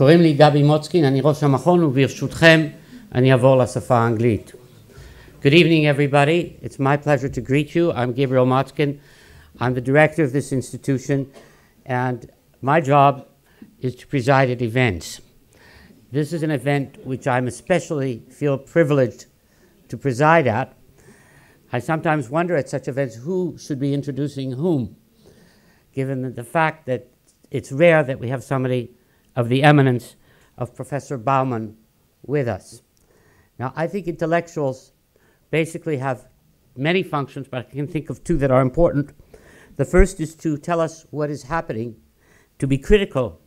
קוראים לי גבי מוצקין, אני ראש המכון וברשותכם אני אעבור לשפה האנגלית. Good evening everybody, it's my pleasure to greet you. I'm Gabriel Motzkin. I'm the director of this institution and my job is to preside at events. This is an event which I'm especially feel privileged to preside at. I sometimes wonder at such events who should be introducing whom, given the fact that it's rare that we have somebody of the eminence of Professor Bauman with us. Now, I think intellectuals basically have many functions, but I can think of two that are important. The first is to tell us what is happening, to be critical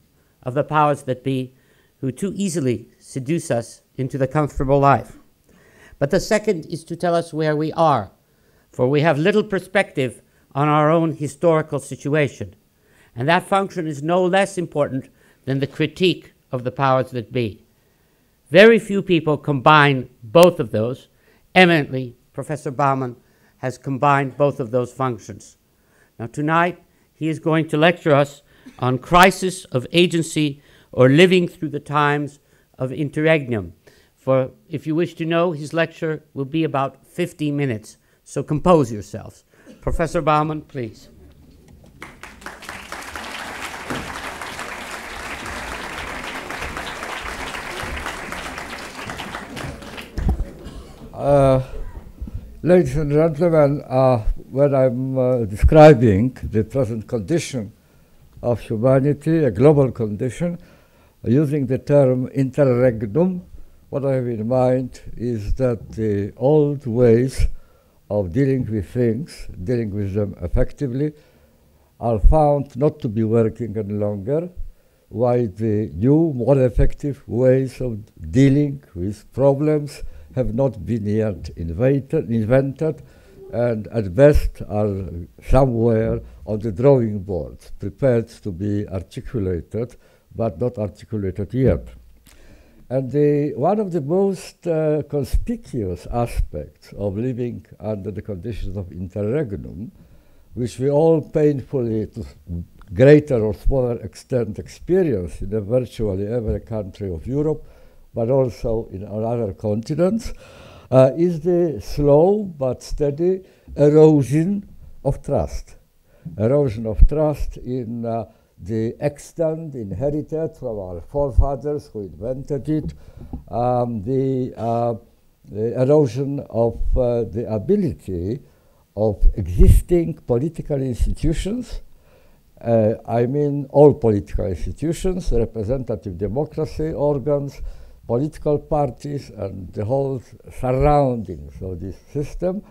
of the powers that be who too easily seduce us into the comfortable life. But the second is to tell us where we are, for we have little perspective on our own historical situation. And that function is no less important than the critique of the powers that be. Very few people combine both of those. Eminently, Professor Bauman has combined both of those functions. Now, tonight, he is going to lecture us on crisis of agency or living through the times of interregnum. For if you wish to know, his lecture will be about 50 minutes, so compose yourselves. Professor Bauman, please. Uh, ladies and gentlemen, uh, when I'm uh, describing the present condition of humanity, a global condition, using the term interregnum, what I have in mind is that the old ways of dealing with things, dealing with them effectively, are found not to be working any longer, while the new, more effective ways of dealing with problems have not been yet invented, invented and at best are somewhere on the drawing board, prepared to be articulated, but not articulated yet. And the, one of the most uh, conspicuous aspects of living under the conditions of interregnum, which we all painfully, to greater or smaller extent, experience in virtually every country of Europe, but also in other continents, uh, is the slow but steady erosion of trust. Erosion of trust in uh, the extent inherited from our forefathers who invented it, um, the, uh, the, erosion of uh, the ability of existing political institutions uh, I mean all political institutions, representative democracy organs, political parties and the whole surroundings of this system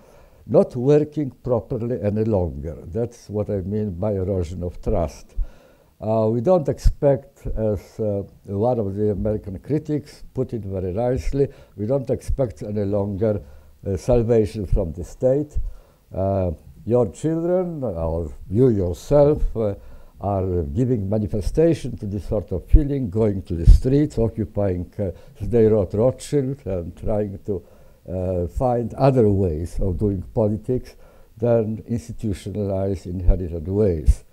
not working properly any longer. That's what I mean by erosion of trust. Uh, we don't expect, as uh, one of the American critics put it very nicely, we don't expect any longer uh, salvation from the state. Uh, your children, or you yourself, uh, are giving manifestation to this sort of feeling, going to the streets, occupying uh, Sderot Rothschild and trying to uh, find other ways of doing politics than institutionalized, inherited ways.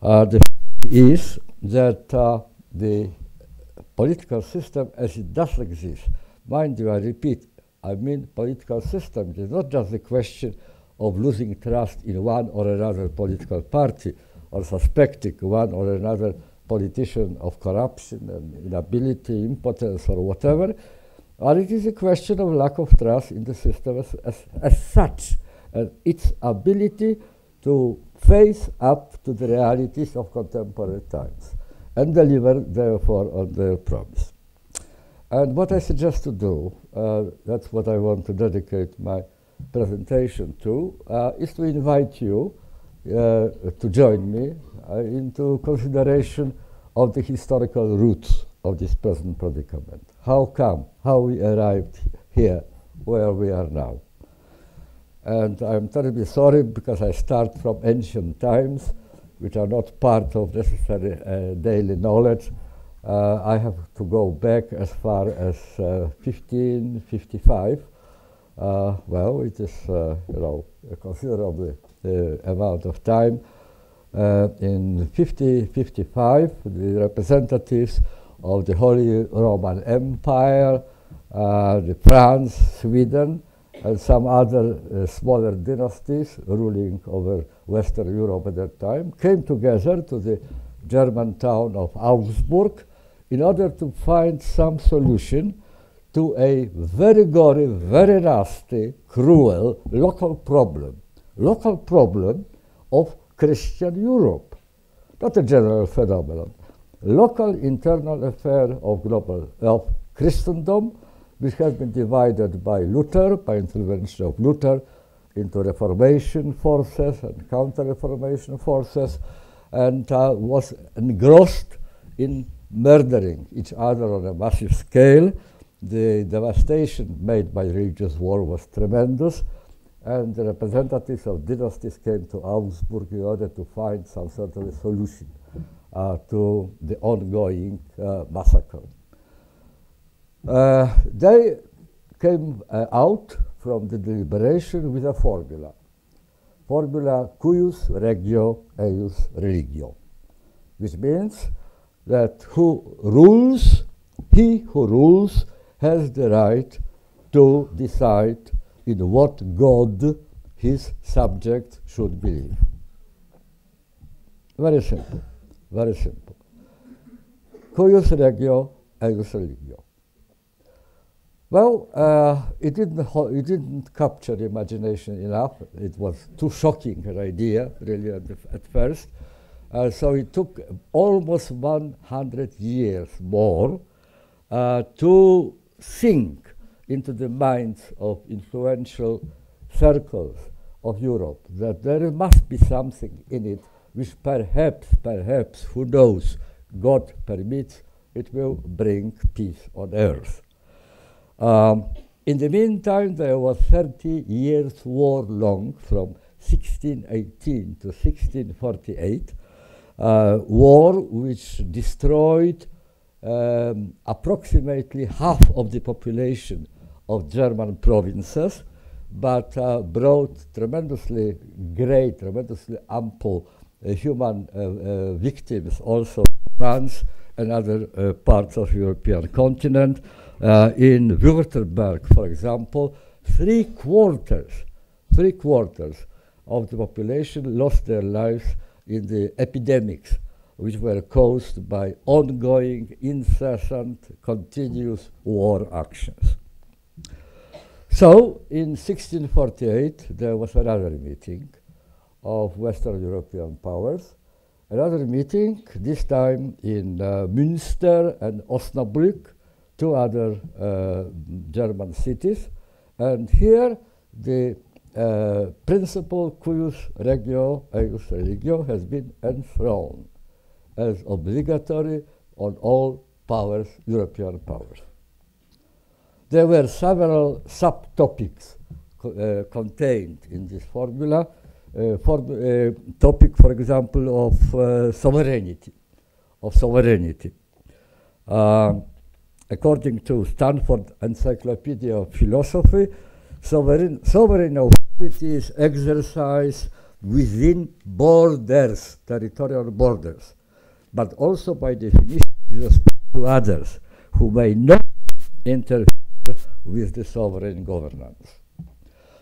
Uh, the is that uh, the political system as it does exist, mind you, I repeat, I mean political system, it is not just a question of losing trust in one or another political party, or suspecting one or another politician of corruption and inability, impotence, or whatever, or it is a question of lack of trust in the system as, as, as such, and its ability to face up to the realities of contemporary times and deliver, therefore, on their promise. And what I suggest to do, uh, that's what I want to dedicate my presentation to, uh, is to invite you to join me uh, into consideration of the historical roots of this present predicament. How come, how we arrived here, where we are now. And I'm terribly sorry because I start from ancient times, which are not part of necessary uh, daily knowledge. Uh, I have to go back as far as uh, 1555. Uh, well, it is, you know, considerably the amount of time. Uh, in 50, 55, the representatives of the Holy Roman Empire, uh, the France, Sweden, and some other uh, smaller dynasties ruling over Western Europe at that time, came together to the German town of Augsburg in order to find some solution to a very gory, very nasty, cruel local problem. Local problem of Christian Europe, not a general phenomenon. Local internal affair of global of Christendom, which has been divided by Luther, by intervention of Luther, into Reformation forces and counter-Reformation forces, and uh, was engrossed in murdering each other on a massive scale. The devastation made by religious war was tremendous, and the representatives of dynasties came to Augsburg in order to find some sort of a solution uh, to the ongoing uh, massacre. Uh, they came uh, out from the deliberation with a formula. Formula cuius regio eius religio, which means that who rules, he who rules has the right to decide in what God his subject should believe. Very simple, very simple. Cuius regio eius religio. Well, uh, it, didn't it didn't capture the imagination enough. It was too shocking an idea, really, at, at first. Uh, so it took almost 100 years more uh, to sink into the minds of influential circles of Europe that there must be something in it which perhaps, perhaps, who knows, God permits, it will bring peace on earth. Um, in the meantime, there was 30 years war long from 1618 to 1648, uh, war which destroyed um, approximately half of the population of German provinces, but uh, brought tremendously great, tremendously ample uh, human uh, uh, victims also France and other uh, parts of European continent. In Württemberg, for example, three quarters, three quarters of the population lost their lives in the epidemics, which were caused by ongoing, incessant, continuous war actions. So, in 1648, there was another meeting of Western European powers, another meeting, this time in uh, Münster and Osnabrück, two other uh, German cities. And here the uh, principle cuius regio eius religio has been enthroned as obligatory on all powers, European powers. There were several subtopics co uh, contained in this formula. Uh, for, uh, topic, for example, of sovereignty, of sovereignty. Uh, according to Stanford Encyclopedia of Philosophy, sovereign, sovereign authority is exercised within borders, territorial borders, but also by definition with respect to others who may not interfere with the sovereign governance.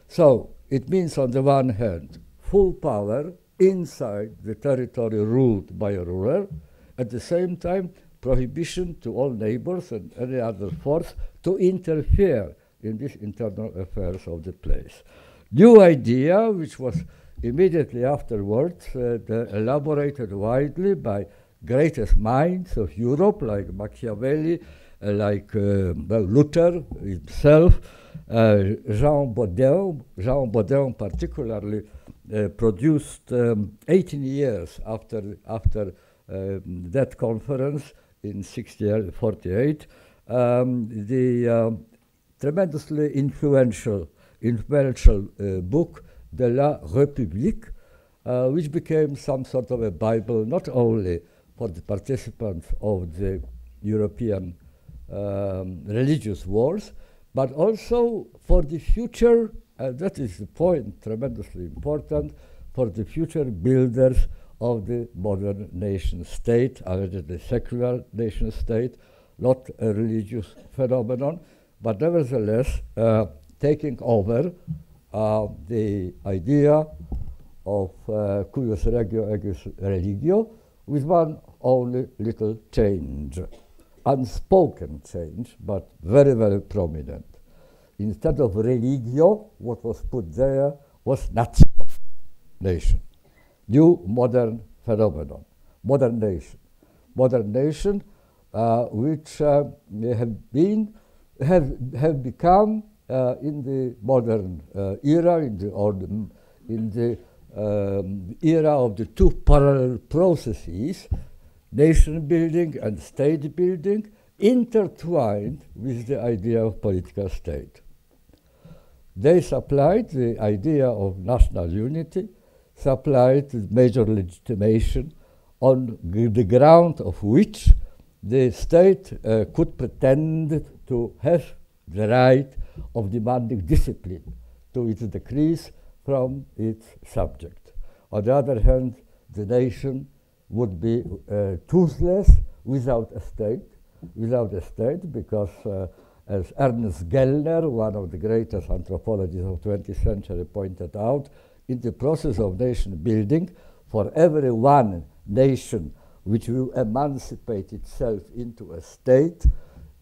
So it means, on the one hand, full power inside the territory ruled by a ruler, at the same time, prohibition to all neighbors and any other force to interfere in these internal affairs of the place. New idea, which was immediately afterwards uh, elaborated widely by greatest minds of Europe, like Machiavelli, like uh, well, Luther himself, uh, Jean Bodin, Jean Bodin particularly uh, produced um, 18 years after, after um, that conference in 1948, um, the um, tremendously influential, influential uh, book, De la République, uh, which became some sort of a Bible not only for the participants of the European um, religious wars, but also for the future, and that is the point tremendously important, for the future builders of the modern nation state, either the secular nation state, not a religious phenomenon, but nevertheless uh, taking over uh, the idea of uh, cuius regio eius religio with one only little change, unspoken change, but very, very prominent. Instead of religio, what was put there was natio, nation. New modern phenomenon, modern nation. Modern nation uh, which uh, have been, have, have become uh, in the modern uh, era, in the, or the, in the um, era of the two parallel processes, nation building and state building, intertwined with the idea of political state. They supplied the idea of national unity, supplied major legitimation on the ground of which the state uh, could pretend to have the right of demanding discipline to its decrees from its subject. On the other hand, the nation would be uh, toothless without a state, without a state, because uh, as Ernst Gellner, one of the greatest anthropologists of 20th century, pointed out, in the process of nation building, for every one nation which will emancipate itself into a state,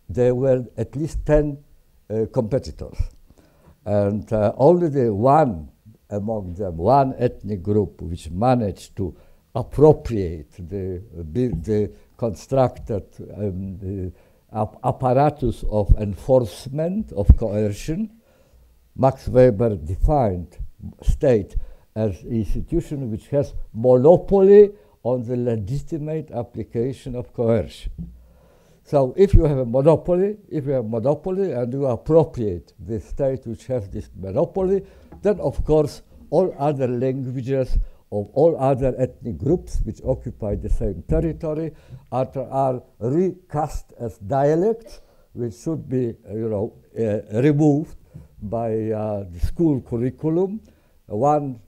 there were at least 10 uh, competitors. And uh, only the one among them, one ethnic group, which managed to appropriate the, uh, the constructed um, the ap apparatus of enforcement, of coercion, Max Weber defined state as institution which has monopoly on the legitimate application of coercion. So if you have a monopoly, if you have monopoly and you appropriate the state which has this monopoly, then of course all other languages of all other ethnic groups which occupy the same territory are, are recast as dialects, which should be, uh, you know, uh, removed by uh, the school curriculum. One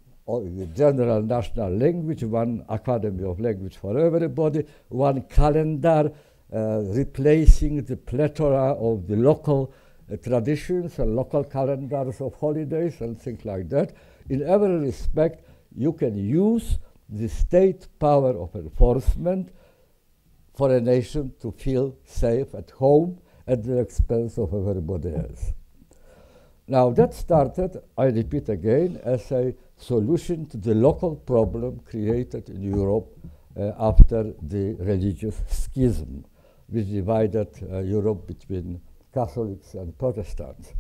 general national language, one academy of language for everybody, one calendar uh, replacing the plethora of the local uh, traditions and local calendars of holidays and things like that. In every respect, you can use the state power of enforcement for a nation to feel safe at home at the expense of everybody else. Now that started, I repeat again, as a solution to the local problem created in Europe uh, after the religious schism, which divided uh, Europe between Catholics and Protestants.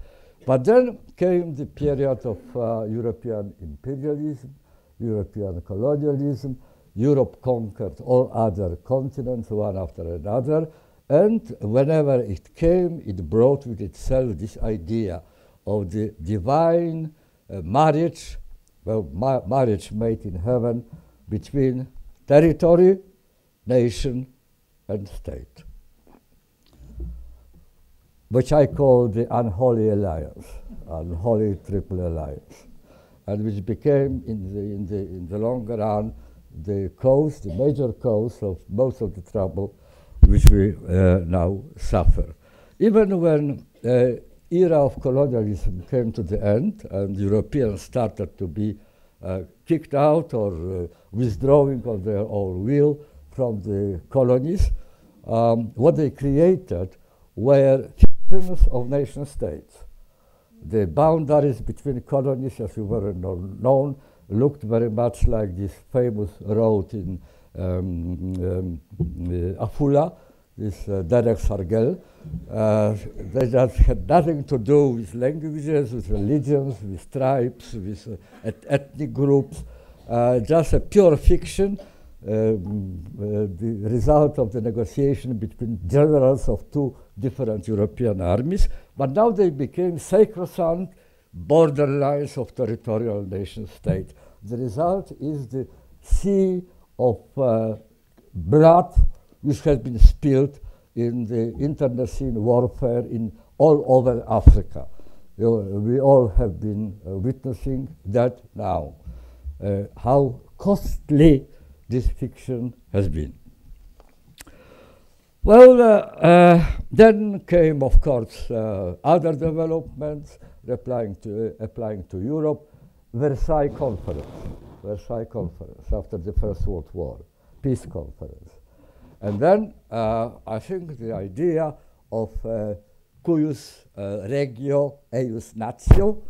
But then came the period of uh, European imperialism, European colonialism. Europe conquered all other continents one after another. And whenever it came, it brought with itself this idea of the divine uh, marriage well, ma marriage made in heaven between territory, nation, and state, which I call the unholy alliance, unholy triple alliance, and which became in the, in the, in the long run the cause, the major cause of most of the trouble which we uh, now suffer. Even when uh, era of colonialism came to the end and Europeans started to be uh, kicked out or uh, withdrawing of their own will from the colonies, um, what they created were fictions of nation states. The boundaries between colonies, as you were known, looked very much like this famous road in um, um, uh, Afula, this uh, Derek Sargel. Uh, they just had nothing to do with languages, with religions, with tribes, with uh, et ethnic groups, uh, just a pure fiction, um, uh, the result of the negotiation between generals of two different European armies. But now they became sacrosanct borderlines of territorial nation state. The result is the sea of uh, blood which has been spilled in the internecine warfare in all over Africa. You we all have been uh, witnessing that now. Uh, how costly this fiction has been. Well, uh, uh, then came, of course, uh, other developments applying to, applying to Europe. Versailles Conference, Versailles Conference after the First World War, peace conference. And then uh, I think the idea of uh, cuius uh, regio eius natio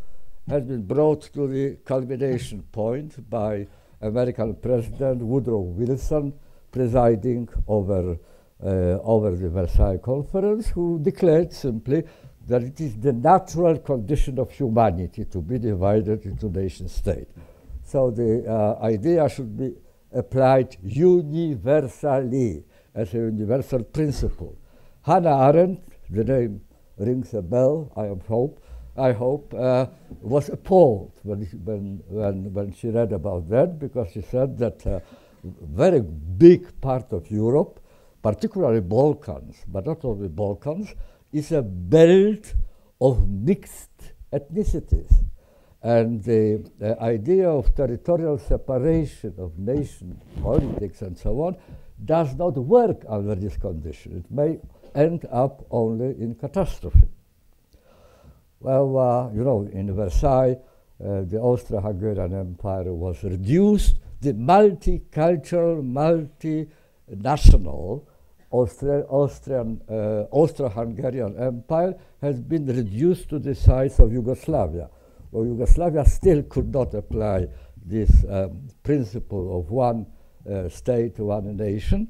has been brought to the culmination point by American President Woodrow Wilson presiding over, over the Versailles Conference, who declared simply that it is the natural condition of humanity to be divided into nation state. So the uh, idea should be applied universally as a universal principle. Hannah Arendt, the name rings a bell, I hope, I hope, uh, was appalled when, when, when, when she read about that because she said that a uh, very big part of Europe, particularly Balkans, but not only Balkans, is a belt of mixed ethnicities. And the, idea of territorial separation of nation politics and so on does not work under this condition. It may end up only in catastrophe. Well, uh, you know, in Versailles, uh, the Austro-Hungarian Empire was reduced. The multicultural, multinational Austria, Austrian, uh, Austro-Hungarian Empire has been reduced to the size of Yugoslavia. Well, Yugoslavia still could not apply this um, principle of one uh, state, one nation.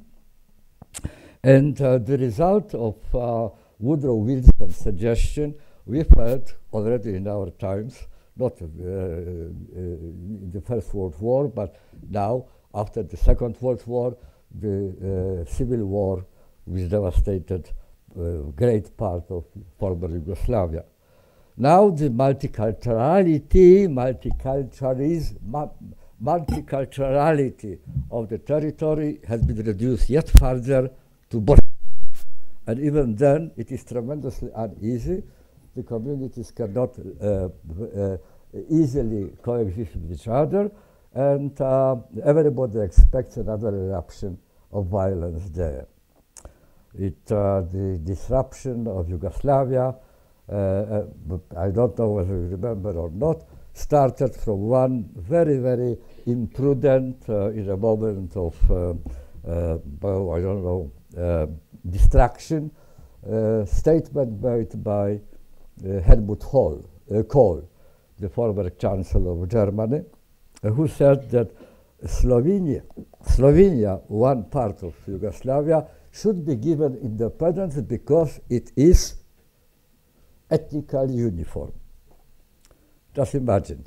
And uh, the result of uh, Woodrow Wilson's suggestion we felt already in our times, not uh, uh, in the First World War, but now after the Second World War, the uh, Civil War, which devastated a great part of former Yugoslavia. Now the multiculturality, multiculturalism, multiculturality of the territory has been reduced yet further to Bosnia. And even then, it is tremendously uneasy the communities cannot uh, uh, easily coexist with each other, and uh, everybody expects another eruption of violence there. It, the disruption of Yugoslavia, I don't know whether you remember or not, started from one very, very imprudent, uh, in a moment of, uh, uh, well, I don't know, distraction, statement made by uh, Helmut Kohl, uh, Kohl, the former Chancellor of Germany, uh, who said that Slovenia, Slovenia, one part of Yugoslavia, should be given independence because it is ethnically uniform. Just imagine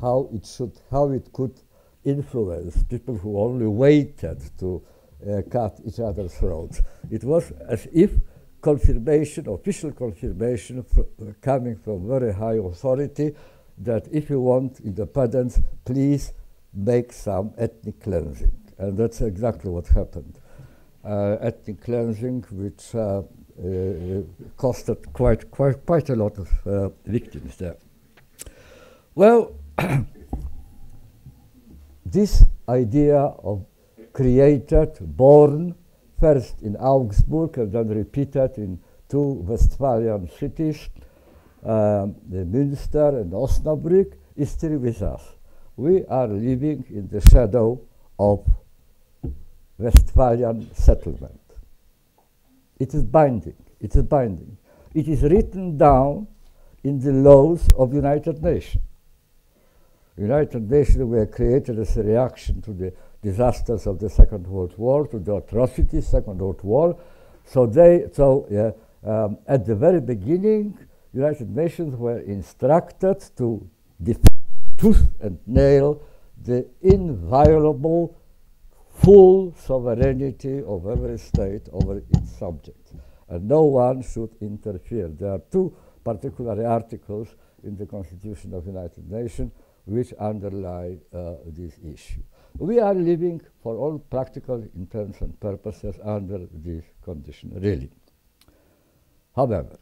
how it should, how it could influence people who only waited to uh, cut each other's throats. It was as if confirmation, official confirmation fr coming from very high authority that if you want independence, please make some ethnic cleansing. And that's exactly what happened. Uh, ethnic cleansing, which uh, uh, costed quite, quite, quite a lot of uh, victims there. Well, this idea of created, born, first in Augsburg and then repeated in two Westphalian cities, um, Münster and Osnabrück, is still with us. We are living in the shadow of Westphalian settlement. It is binding. It is binding. It is written down in the laws of United Nations. United Nations were created as a reaction to the disasters of the Second World War, to the atrocities Second World War. So they, so yeah, um, at the very beginning, United Nations were instructed to tooth and nail the inviolable full sovereignty of every state over its subjects. And no one should interfere. There are two particular articles in the Constitution of the United Nations which underlie uh, this issue. We are living, for all practical intents and purposes, under this condition, really. However,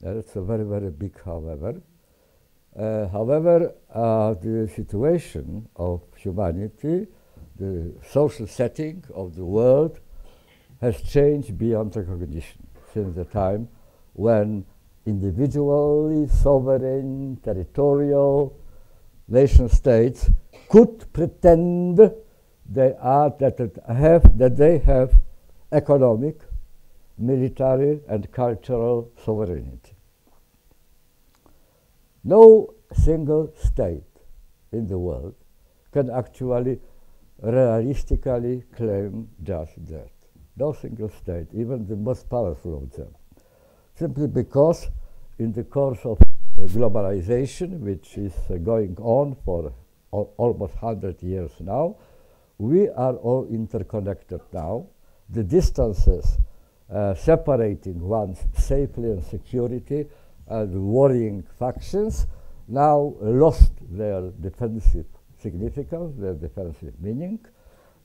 it's a very, very big however. Uh, however, uh, the situation of humanity the social setting of the world has changed beyond recognition since the time when individually sovereign territorial nation states could pretend they are that have that they have economic, military and cultural sovereignty. No single state in the world can actually realistically claim just that. No single state, even the most powerful of them. Simply because in the course of uh, globalization, which is uh, going on for al almost 100 years now, we are all interconnected now. The distances uh, separating one's safety and security and warring factions now lost their defensive significance, their defensive meaning.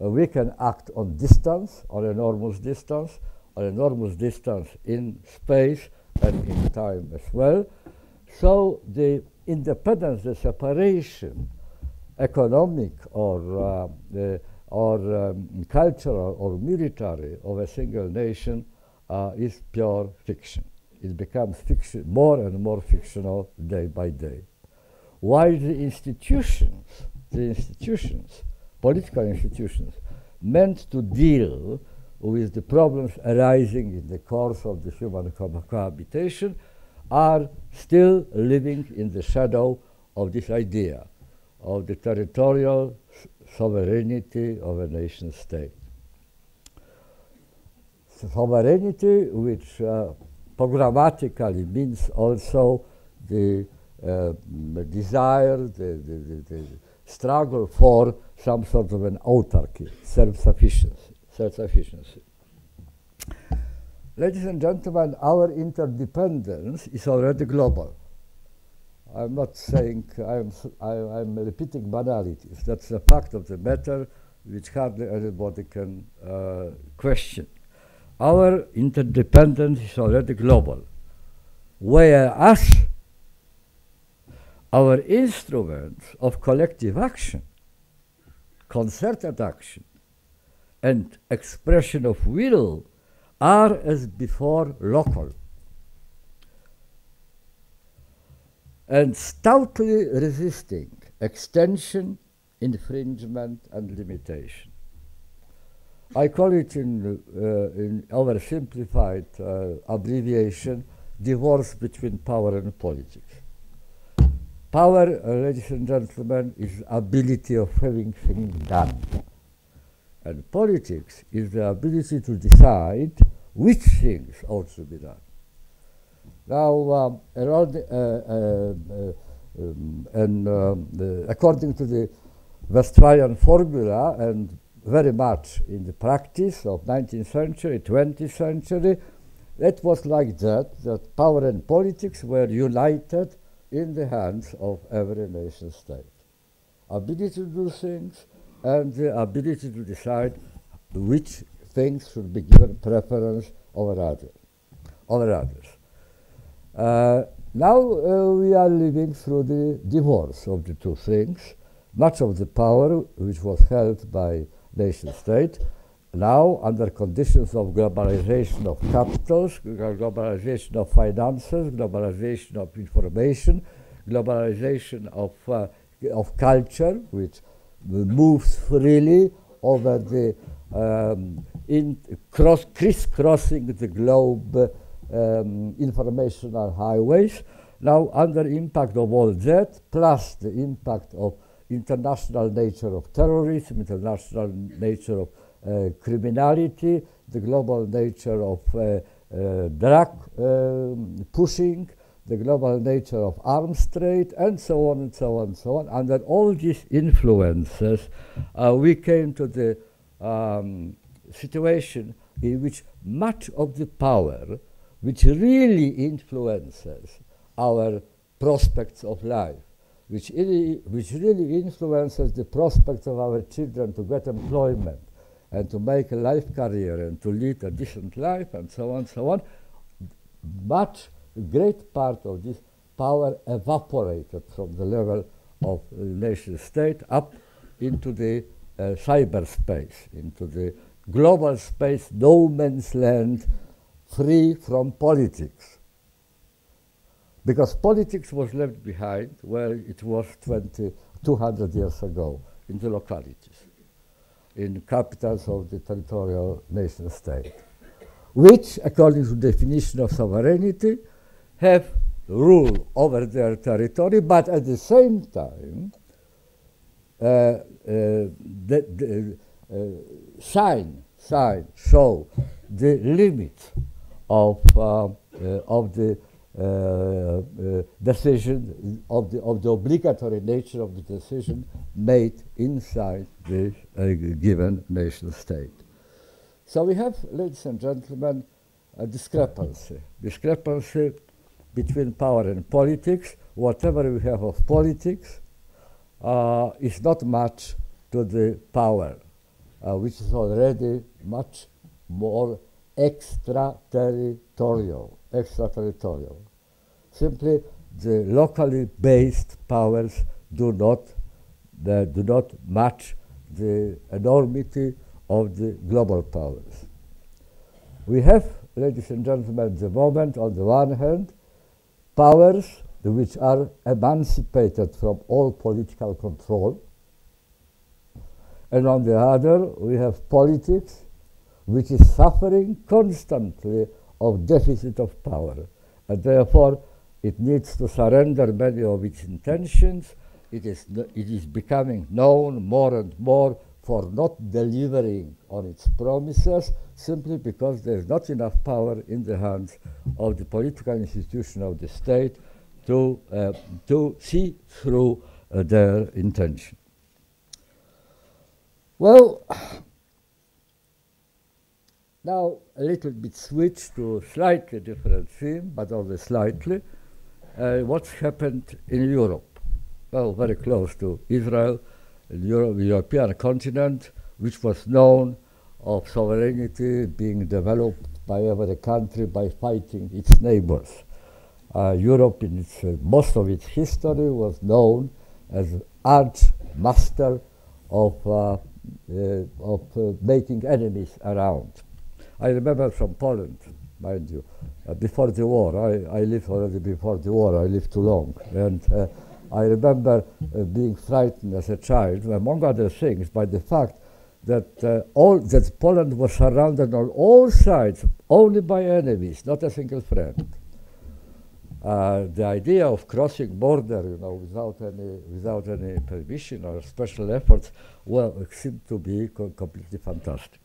Uh, we can act on distance, on enormous distance, on enormous distance in space and in time as well. So the independence, the separation, economic or, uh, or um, cultural or military of a single nation uh, is pure fiction. It becomes fiction, more and more fictional day by day. While the institutions, the institutions, political institutions, meant to deal with the problems arising in the course of the human co cohabitation are still living in the shadow of this idea of the territorial sovereignty of a nation state. Sovereignty, which uh, programmatically means also the uh, desire, the, the, the, struggle for some sort of an autarky, self-sufficiency. Self-sufficiency. Ladies and gentlemen, our interdependence is already global. I'm not saying I'm, I, am repeating banalities. That's a fact of the matter which hardly anybody can uh, question. Our interdependence is already global, whereas our instruments of collective action, concerted action, and expression of will are as before local and stoutly resisting extension, infringement, and limitation. I call it in, uh, in oversimplified uh, abbreviation divorce between power and politics. Power, uh, ladies and gentlemen, is the ability of having things done. And politics is the ability to decide which things ought to be done. Now, um, around, uh, uh, um, and um, according to the Westphalian formula, and very much in the practice of 19th century, 20th century, it was like that, that power and politics were united in the hands of every nation state. Ability to do things and the ability to decide which things should be given preference over, other, over others. Uh, now uh, we are living through the divorce of the two things. Much of the power which was held by nation state now under conditions of globalization of capitals, globalization of finances, globalization of information, globalization of, uh, of culture, which moves freely over the um, in cross crisscrossing the globe um, informational highways. Now, under impact of all that, plus the impact of international nature of terrorism, international nature of uh, criminality, the global nature of uh, uh, drug um, pushing, the global nature of arms trade, and so on and so on and so on. Under all these influences, uh, we came to the um, situation in which much of the power which really influences our prospects of life, which really, which really influences the prospects of our children to get employment, and to make a life career and to lead a decent life and so on, so on, much, great part of this power evaporated from the level of nation state up into the uh, cyberspace, into the global space, no man's land, free from politics. Because politics was left behind where it was 20, 200 years ago, in the localities, in capitals of the territorial nation state, which, according to the definition of sovereignty, have rule over their territory, but at the same time, uh, uh, the, the, uh, sign, sign, show the limit of, uh, uh, of the decision, of the, of the obligatory nature of the decision made inside the given nation state. So we have, ladies and gentlemen, a discrepancy. Discrepancy between power and politics. Whatever we have of politics uh, is not much to the power, uh, which is already much more extraterritorial. Extraterritorial. Simply, the locally based powers do not do not match the enormity of the global powers. We have, ladies and gentlemen, the moment on the one hand, powers which are emancipated from all political control. And on the other, we have politics which is suffering constantly of deficit of power. And therefore, it needs to surrender many of its intentions. It is, it is becoming known more and more for not delivering on its promises simply because there is not enough power in the hands of the political institution of the state to, uh, to see through uh, their intention. Well, now a little bit switch to a slightly different theme, but only slightly. Uh, what's happened in Europe? Well, very close to Israel the Euro European continent, which was known of sovereignty being developed by every country by fighting its neighbors. Uh, Europe, in its, uh, most of its history, was known as arch master of, uh, uh of uh, making enemies around. I remember from Poland, mind you, uh, before the war. I, I lived already before the war. I lived too long, and I remember uh, being frightened as a child, among other things, by the fact that uh, all that Poland was surrounded on all sides only by enemies, not a single friend. Uh, the idea of crossing border, you know, without any without any permission or special efforts, well, seemed to be co completely fantastic.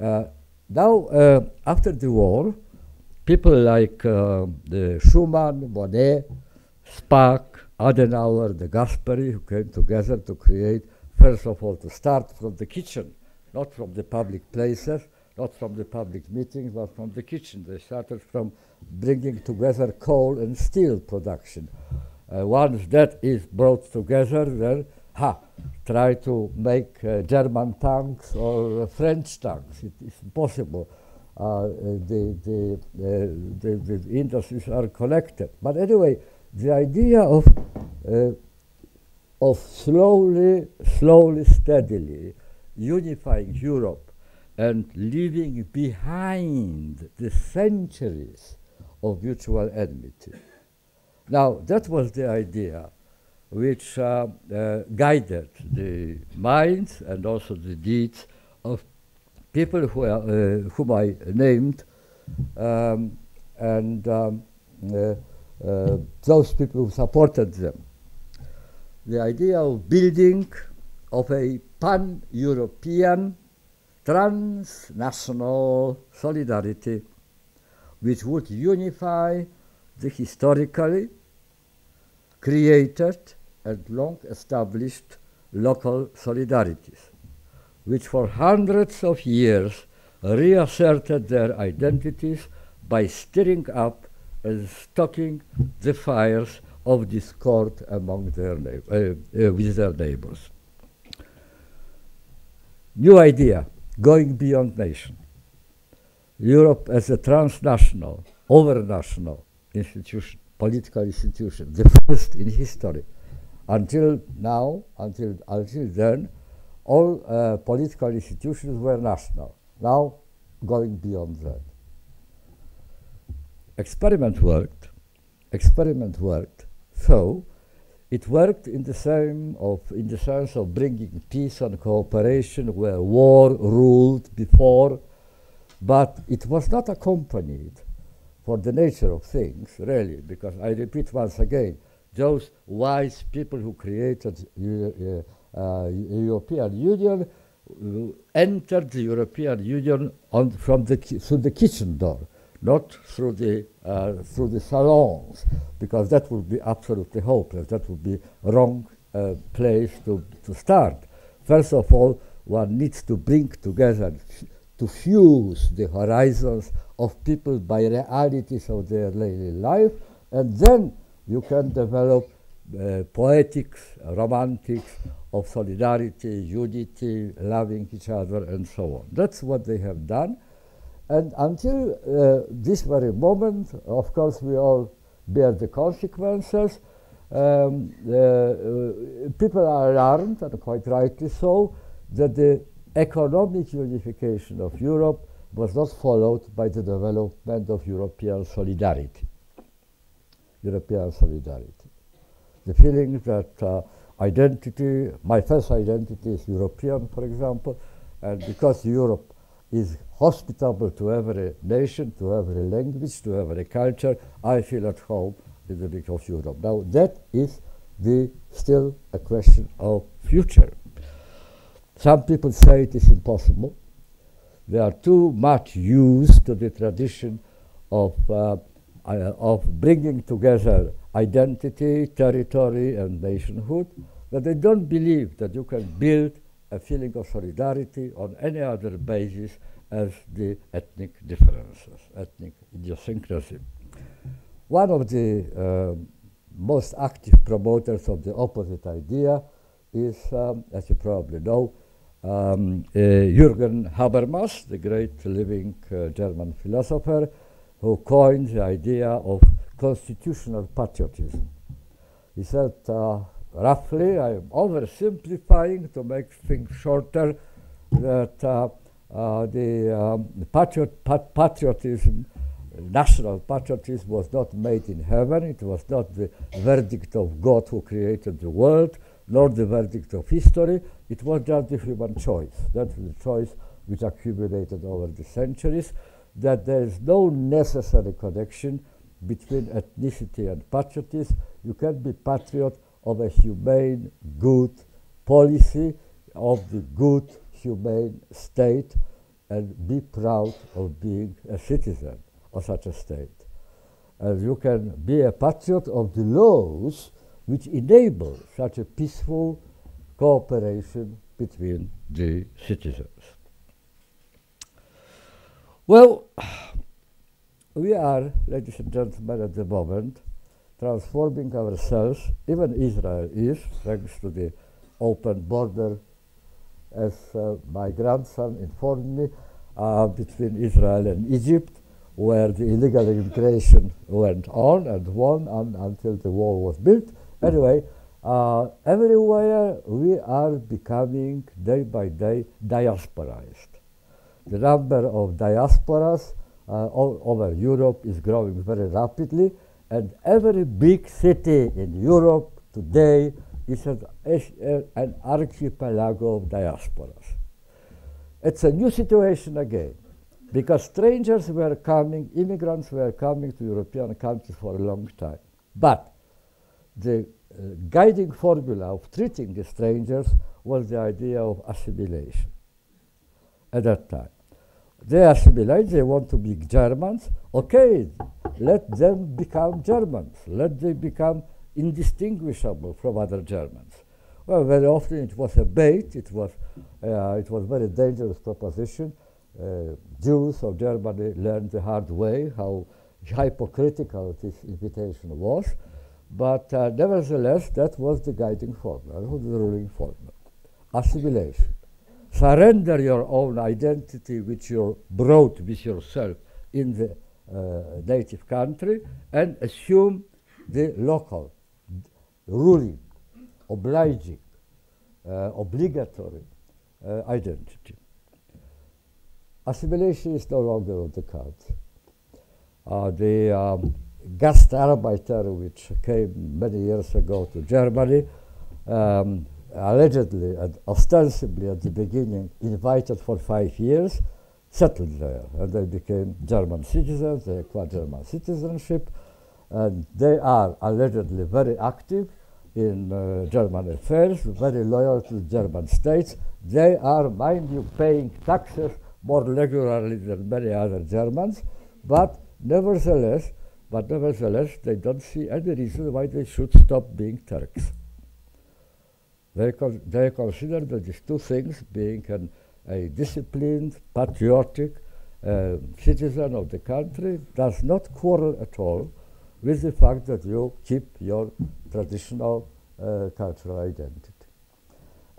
Uh, now, uh, after the war, people like uh, the Schuman, Monnet, Spaak, Adenauer, de Gasperi, who came together to create, first of all, to start from the kitchen, not from the public places, not from the public meetings, but from the kitchen. They started from bringing together coal and steel production. Uh, once that is brought together, then, ha, try to make uh, German tanks or uh, French tanks. It is impossible. Uh, the, the, uh, the, the industries are connected. But anyway, the idea of, uh, of slowly, slowly, steadily unifying Europe and leaving behind the centuries of mutual enmity. Now, that was the idea which uh, guided the minds and also the deeds of people who are, uh, whom I named um, and um, uh, uh, those people who supported them. The idea of building of a pan-European transnational solidarity which would unify the historically created and long established local solidarities, which for hundreds of years reasserted their identities by stirring up and stoking the fires of discord among their uh, uh, with their neighbors. New idea, going beyond nation. Europe as a transnational, overnational institution, political institution, the first in history. Until now, until, until then, all uh, political institutions were national. Now, going beyond that. Experiment worked. Experiment worked. So, it worked in the same of in the sense of bringing peace and cooperation where war ruled before, but it was not accompanied for the nature of things, really, because I repeat once again, those wise people who created uh, uh, European Union entered the European Union on, from the through the kitchen door, not through the uh, through the salons, because that would be absolutely hopeless. That would be wrong uh, place to to start. First of all, one needs to bring together, to fuse the horizons of people by realities of their daily life, and then you can develop uh, poetics, romantics of solidarity, unity, loving each other, and so on. That's what they have done. And until uh, this very moment, of course, we all bear the consequences. Um, uh, people are alarmed, and quite rightly so, that the economic unification of Europe was not followed by the development of European solidarity. European solidarity the feeling that uh, identity, my first identity is European, for example, and because Europe is hospitable to every nation, to every language, to every culture, I feel at home in the big of Europe. Now that is the still a question of future. Some people say it is impossible. They are too much used to the tradition of, uh, of bringing together identity, territory, and nationhood, that they don't believe that you can build a feeling of solidarity on any other basis as the ethnic differences, ethnic idiosyncrasy. One of the uh, most active promoters of the opposite idea is, um, as you probably know, um, uh, Jürgen Habermas, the great living uh, German philosopher, who coined the idea of constitutional patriotism. He said, uh, roughly, I am oversimplifying to make things shorter, that uh, uh, the, um, the patriot, pat patriotism, national patriotism was not made in heaven. It was not the verdict of God who created the world, nor the verdict of history. It was just the human choice. That's the choice which accumulated over the centuries, that there is no necessary connection between ethnicity and patriotism. You can be patriot of a humane, good policy, of the good, humane state, and be proud of being a citizen of such a state. And you can be a patriot of the laws which enable such a peaceful cooperation between the citizens. Well, we are, ladies and gentlemen, at the moment transforming ourselves, even Israel is, thanks to the open border, as uh, my grandson informed me, uh, between Israel and Egypt, where the illegal immigration went on and on until the wall was built. Anyway, uh, everywhere we are becoming day by day diasporized. The number of diasporas uh, all over Europe is growing very rapidly, and every big city in Europe today is an, an archipelago of diasporas. It's a new situation again, because strangers were coming, immigrants were coming to European countries for a long time. But the uh, guiding formula of treating the strangers was the idea of assimilation at that time. They assimilate, they want to be Germans. Okay, let them become Germans. Let them become indistinguishable from other Germans. Well, very often it was a bait. It was, uh, it was a very dangerous proposition. Uh, Jews of Germany learned the hard way how hypocritical this invitation was. But uh, nevertheless, that was the guiding formula, the ruling formula. Assimilation surrender your own identity which you brought with yourself in the uh, native country and assume the local, ruling, obliging, uh, obligatory uh, identity. Assimilation is no longer on the cards. Uh, the um, Gastarbeiter, which came many years ago to Germany, um, allegedly and ostensibly at the beginning invited for five years, settled there, and they became German citizens, they acquired German citizenship, and they are allegedly very active in uh, German affairs, very loyal to German states. They are, mind you, paying taxes more regularly than many other Germans, but nevertheless, but nevertheless, they don't see any reason why they should stop being Turks. They, con they consider that these two things, being an, a disciplined, patriotic uh, citizen of the country, does not quarrel at all with the fact that you keep your traditional uh, cultural identity.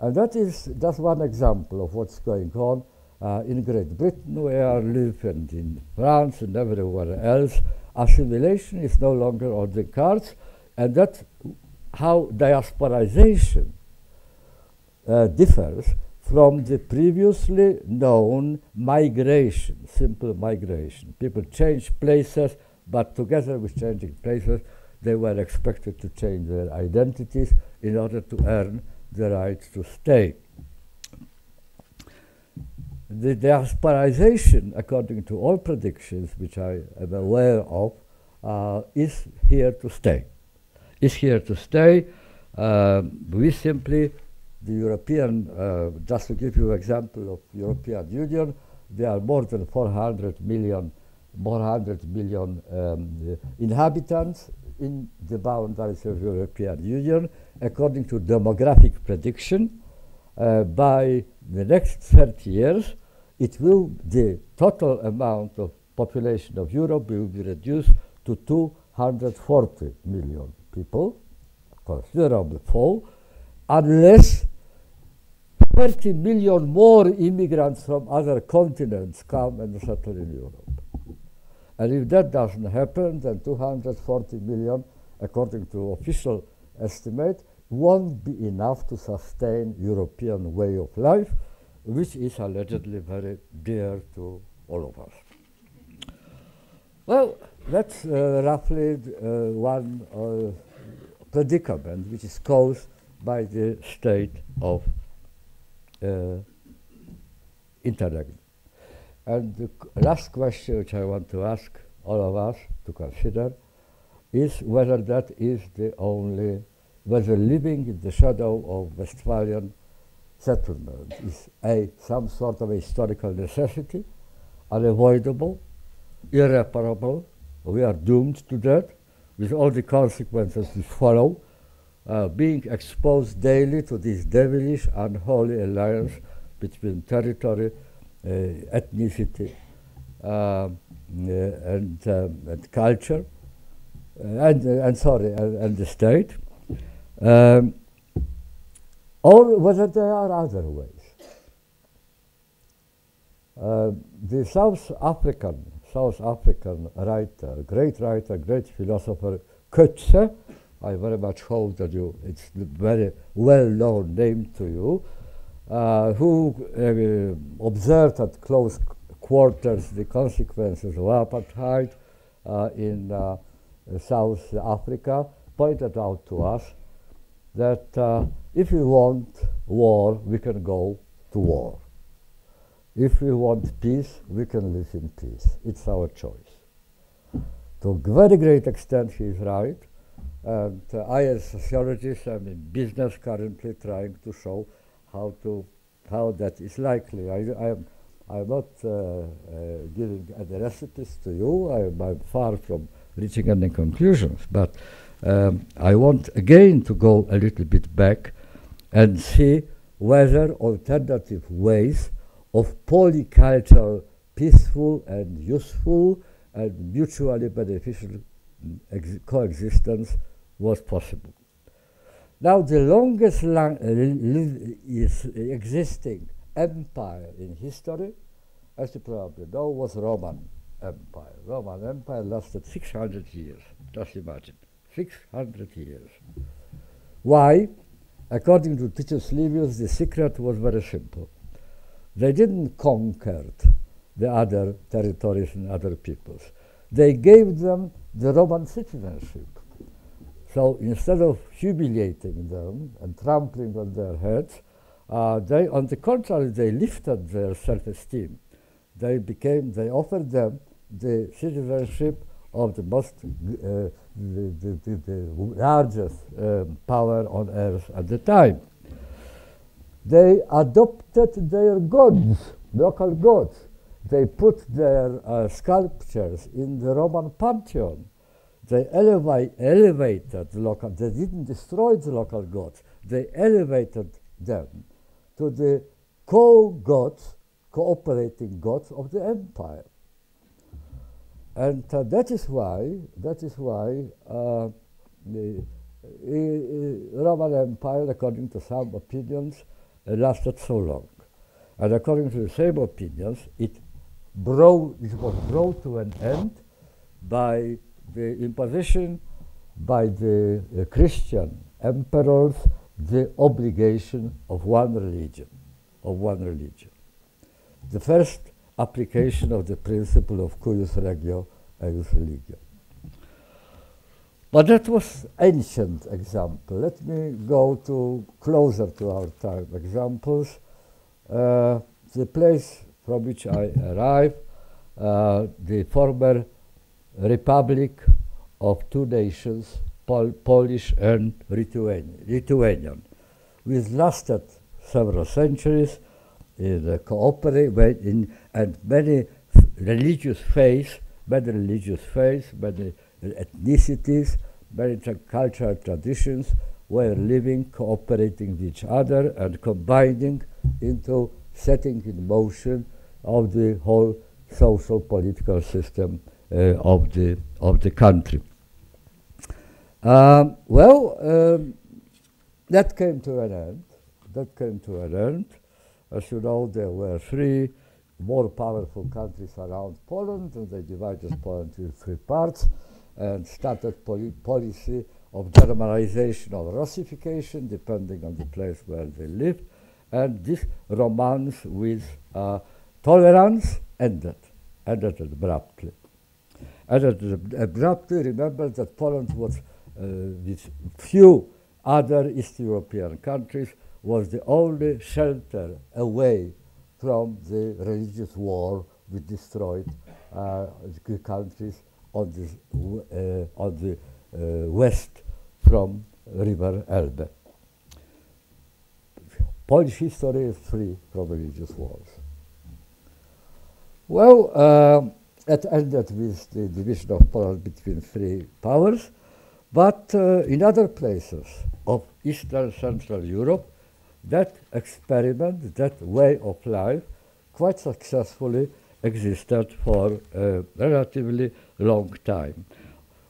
And that is just one example of what's going on uh, in Great Britain, where I live, and in France and everywhere else. Assimilation is no longer on the cards, and that's how diasporization uh, differs from the previously known migration, simple migration. People change places, but together with changing places, they were expected to change their identities in order to earn the right to stay. The diasporization, according to all predictions which I am aware of, uh, is here to stay. Is here to stay. Uh, we simply the European, uh, just to give you an example of European Union, there are more than 400 million, 400 million um, inhabitants in the boundaries of European Union. According to demographic prediction, uh, by the next 30 years, it will, the total amount of population of Europe will be reduced to 240 million people, considerable fall, unless 30 million more immigrants from other continents come and settle in Europe. And if that doesn't happen, then 240 million, according to official estimate, won't be enough to sustain European way of life, which is allegedly very dear to all of us. Well, that's uh, roughly uh, one uh, predicament which is caused by the state of uh, interregnum. And the last question which I want to ask all of us to consider is whether that is the only, whether living in the shadow of Westphalian settlement is a some sort of a historical necessity, unavoidable, irreparable. We are doomed to that, with all the consequences which follow uh, being exposed daily to this devilish, unholy alliance between territory, uh, ethnicity, uh, and, um, and culture, uh, and, uh, and sorry, and, and the state, um, or whether there are other ways. Uh, the South African, South African writer, great writer, great philosopher, Coetzee, I very much hope that you, it's a very well-known name to you, uh, who uh, observed at close quarters the consequences of apartheid uh, in uh, South Africa, pointed out to us that uh, if we want war, we can go to war. If we want peace, we can live in peace. It's our choice. To a very great extent, he is right. And uh, I, as a sociologist, I'm in business currently trying to show how to how that is likely. I, am I'm not uh, uh, giving any recipes to you. I, am far from reaching any conclusions, but um, I want again to go a little bit back and see whether alternative ways of polycultural, peaceful and useful and mutually beneficial mm, coexistence was possible. Now, the longest lang uh, is existing empire in history, as you probably know, was Roman Empire. Roman Empire lasted 600 years. Just imagine, 600 years. Why? According to Titus Livius, the secret was very simple. They didn't conquer the other territories and other peoples. They gave them the Roman citizenship. So instead of humiliating them and trampling on their heads, uh, they, on the contrary, they lifted their self-esteem. They became, they offered them the citizenship of the most, uh, the, the, the, the, largest um, power on earth at the time. They adopted their gods, local gods. They put their uh, sculptures in the Roman pantheon. They elevate, elevated the local, they didn't destroy the local gods, they elevated them to the co-gods, cooperating gods of the empire. And uh, that is why, that is why uh, the uh, Roman Empire, according to some opinions, lasted so long. And according to the same opinions, it, brought, it was brought to an end by the imposition by the uh, Christian emperors the obligation of one religion, of one religion. The first application of the principle of cuius regio, eius religio. But that was ancient example. Let me go to closer to our time examples. Uh, the place from which I arrive, uh, the former Republic of two nations, Pol Polish and Lithuanian, Lithuanian, which lasted several centuries in the cooperation and many religious faiths, many religious faiths, many ethnicities, many tra cultural traditions were living, cooperating with each other and combining into setting in motion of the whole social political system of the of the country. Um, well, um, that came to an end. That came to an end. As you know, there were three more powerful countries around Poland, and they divided Poland into three parts and started poli policy of Germanization or Russification, depending on the place where they lived. And this romance with uh, tolerance ended, ended abruptly. Ended abruptly, remember that Poland was, uh, with few other East European countries, was the only shelter away from the religious war which destroyed uh, the countries on, this, uh, on the uh, west from River Elbe. Polish history is free from religious wars. Well, uh, it ended with the division of Poland between three powers, but uh, in other places of Eastern Central Europe, that experiment, that way of life, quite successfully existed for a relatively long time.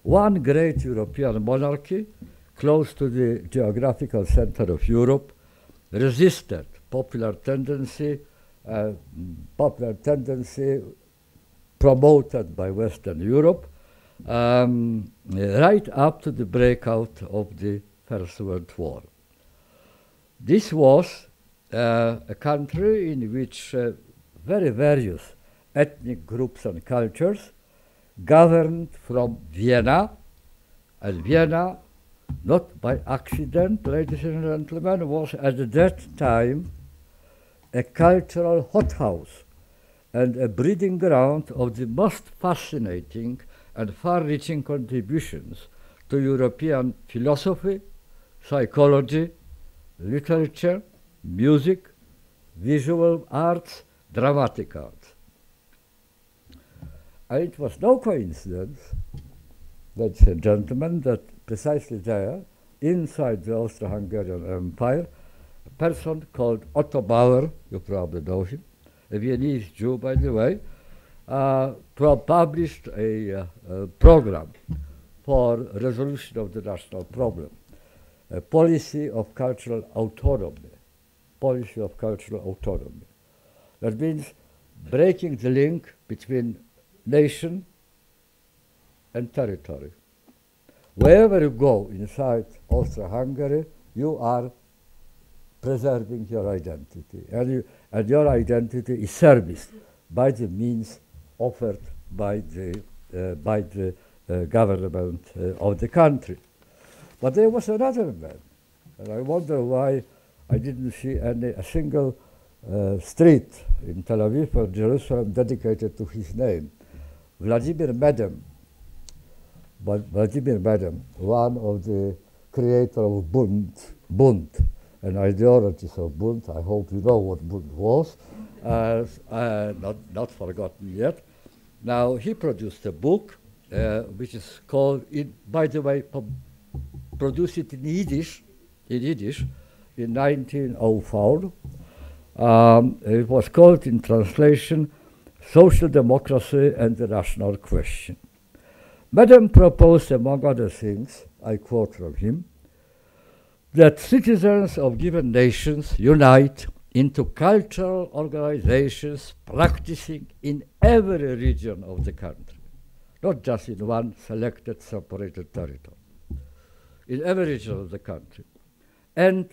One great European monarchy, close to the geographical center of Europe, resisted popular tendency, uh, popular tendency promoted by Western Europe, um, right up to the breakout of the First World War. This was uh, a country in which uh, very various ethnic groups and cultures governed from Vienna, and Vienna, not by accident, ladies and gentlemen, was at that time a cultural hothouse and a breeding ground of the most fascinating and far-reaching contributions to European philosophy, psychology, literature, music, visual arts, dramatic arts. And it was no coincidence, ladies and gentlemen, that precisely there, inside the Austro-Hungarian Empire, a person called Otto Bauer, you probably know him, Viennese Jew, by the way, uh, published a, uh, a program for resolution of the national problem a policy of cultural autonomy. Policy of cultural autonomy. That means breaking the link between nation and territory. Wherever you go inside Austria-Hungary, you are preserving your identity. And, you, and your identity is serviced by the means offered by the, uh, by the uh, government uh, of the country. But there was another man, and I wonder why I didn't see any, a single uh, street in Tel Aviv or Jerusalem dedicated to his name. Vladimir but Vladimir Medem, one of the creator of Bund, Bund, an ideologist of Bund. I hope you know what Bund was, uh, uh, not, not forgotten yet. Now, he produced a book uh, which is called, in, by the way, produced it in Yiddish, in Yiddish, in 1904. Um, it was called in translation Social Democracy and the National Question. Medem proposed, among other things, I quote from him, that citizens of given nations unite into cultural organizations practicing in every region of the country, not just in one selected separated territory, in every region of the country. And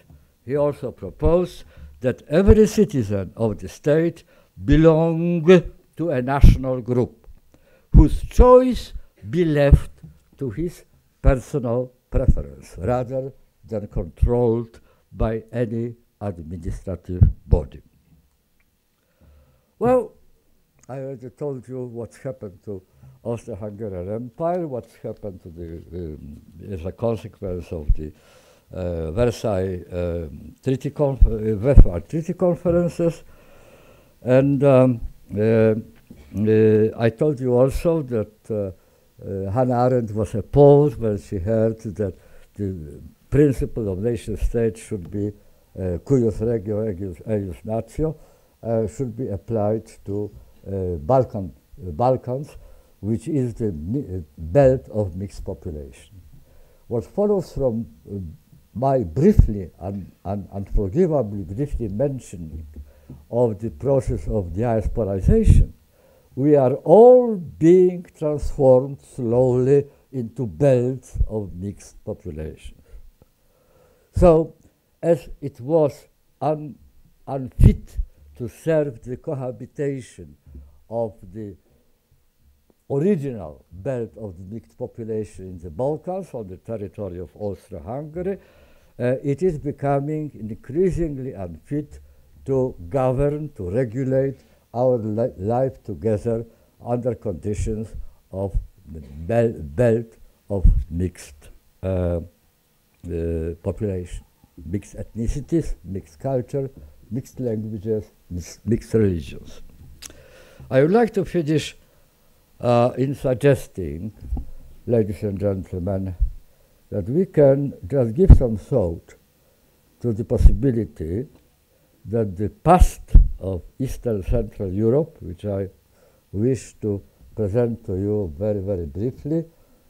he also proposed that every citizen of the state belong to a national group whose choice be left to his personal preference rather than controlled by any administrative body. Well, I already told you what's happened to Austro-Hungarian Empire, what's happened to the, um, as a consequence of the uh, Versailles, um, Treaty, conf uh, Treaty conferences. And um, uh, I told you also that Hannah Arendt was appalled when she heard that the principle of nation state should be uh, cuius regio eius natio uh, should be applied to uh, Balkan, uh, Balkans, which is the belt of mixed population. What follows from my briefly and, and unforgivably briefly mentioning of the process of diasporization, we are all being transformed slowly into belts of mixed populations. So, as it was un, unfit to serve the cohabitation of the original belt of the mixed population in the Balkans on the territory of Austria-Hungary, uh, it is becoming increasingly unfit to govern, to regulate our li life together under conditions of the bel belt of mixed uh, uh, population, mixed ethnicities, mixed culture, mixed languages, mixed religions. I would like to finish uh, in suggesting, ladies and gentlemen, that we can just give some thought to the possibility that the past of Eastern Central Europe, which I wish to present to you very, very briefly,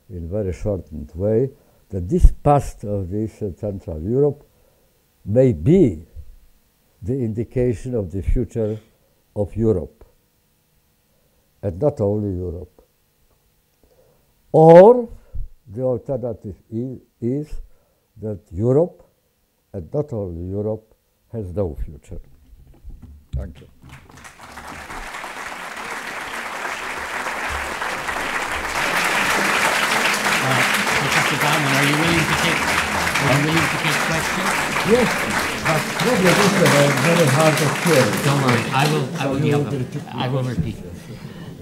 in very shortened way, that this past of this Eastern Central Europe may be the indication of the future of Europe, and not only Europe. Or the alternative is, is that Europe, and not only Europe, has no future. Thank you. Willing to take questions? Yes, but probably this is very hard to hear. Don't worry, I will, I will, yeah, I will repeat.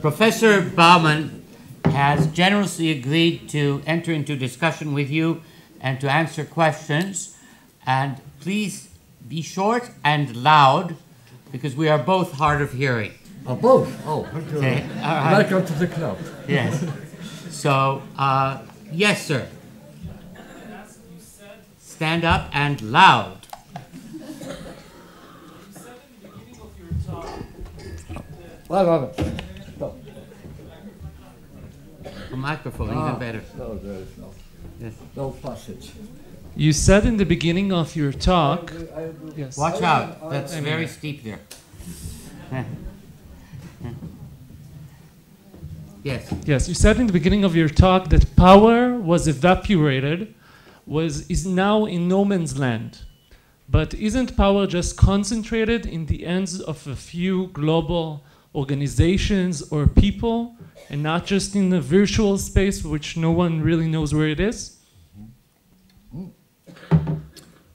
Professor Bauman has generously agreed to enter into discussion with you and to answer questions. And please be short and loud because we are both hard of hearing. Oh, both? Oh, okay. Right. Welcome to the club. Yes. So, uh, yes, sir. Stand up and loud. One moment. A microphone, ah, even better. No, there is no. Yes. No passage. You said in the beginning of your talk. I, I, yes. Watch out. That's very steep there. yes. Yes, you said in the beginning of your talk that power was evaporated, was is now in no man's land. But isn't power just concentrated in the hands of a few global organizations or people and not just in the virtual space which no one really knows where it is?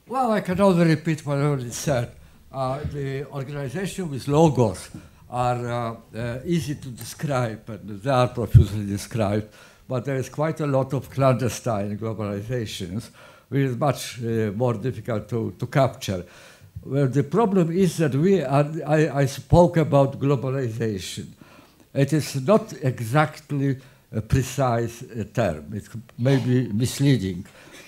Well, I can only repeat what I already said. Uh, the organization with logos are uh, uh, easy to describe and they are profusely described, but there is quite a lot of clandestine globalizations, which is much uh, more difficult to, to capture. Well, the problem is that we are, I, I spoke about globalization. It is not exactly a precise uh, term. It may be misleading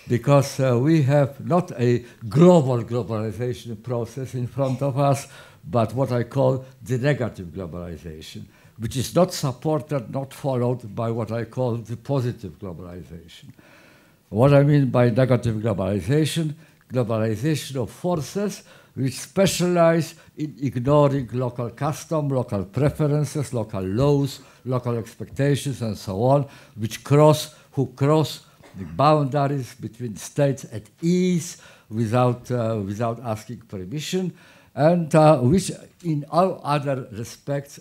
because uh, we have not a global globalization process in front of us, but what I call the negative globalization, which is not supported, not followed by what I call the positive globalization. What I mean by negative globalization, globalization of forces which specialize in ignoring local custom, local preferences, local laws, local expectations, and so on, which cross, who cross the boundaries between states at ease without, uh, without asking permission, and uh, which in all other respects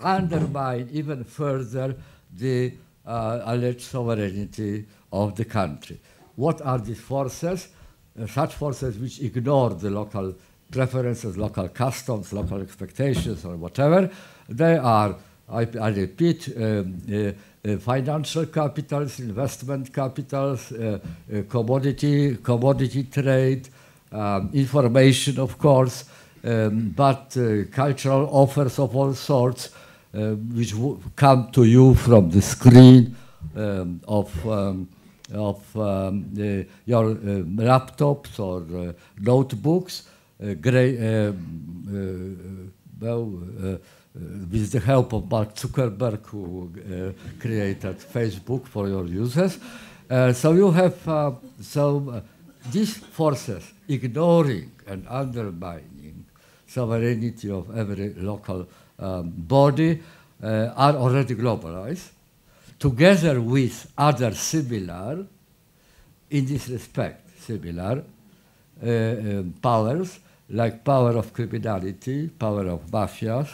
undermine even further the uh, alleged sovereignty of the country. What are these forces? Uh, such forces which ignore the local preferences, local customs, local expectations, or whatever, they are, I, I repeat, um, uh, uh, financial capitals, investment capitals, uh, uh, commodity, commodity trade, um, information, of course, um, but uh, cultural offers of all sorts, uh, which come to you from the screen um, of um, of um, your uh, laptops or uh, notebooks, uh, gray, um, well, with the help of Mark Zuckerberg, who created Facebook for your users. so you have so these forces ignoring and undermining sovereignty of every local um, body uh, are already globalized. Together with other similar, in this respect, similar uh, um, powers, like power of criminality, power of mafias,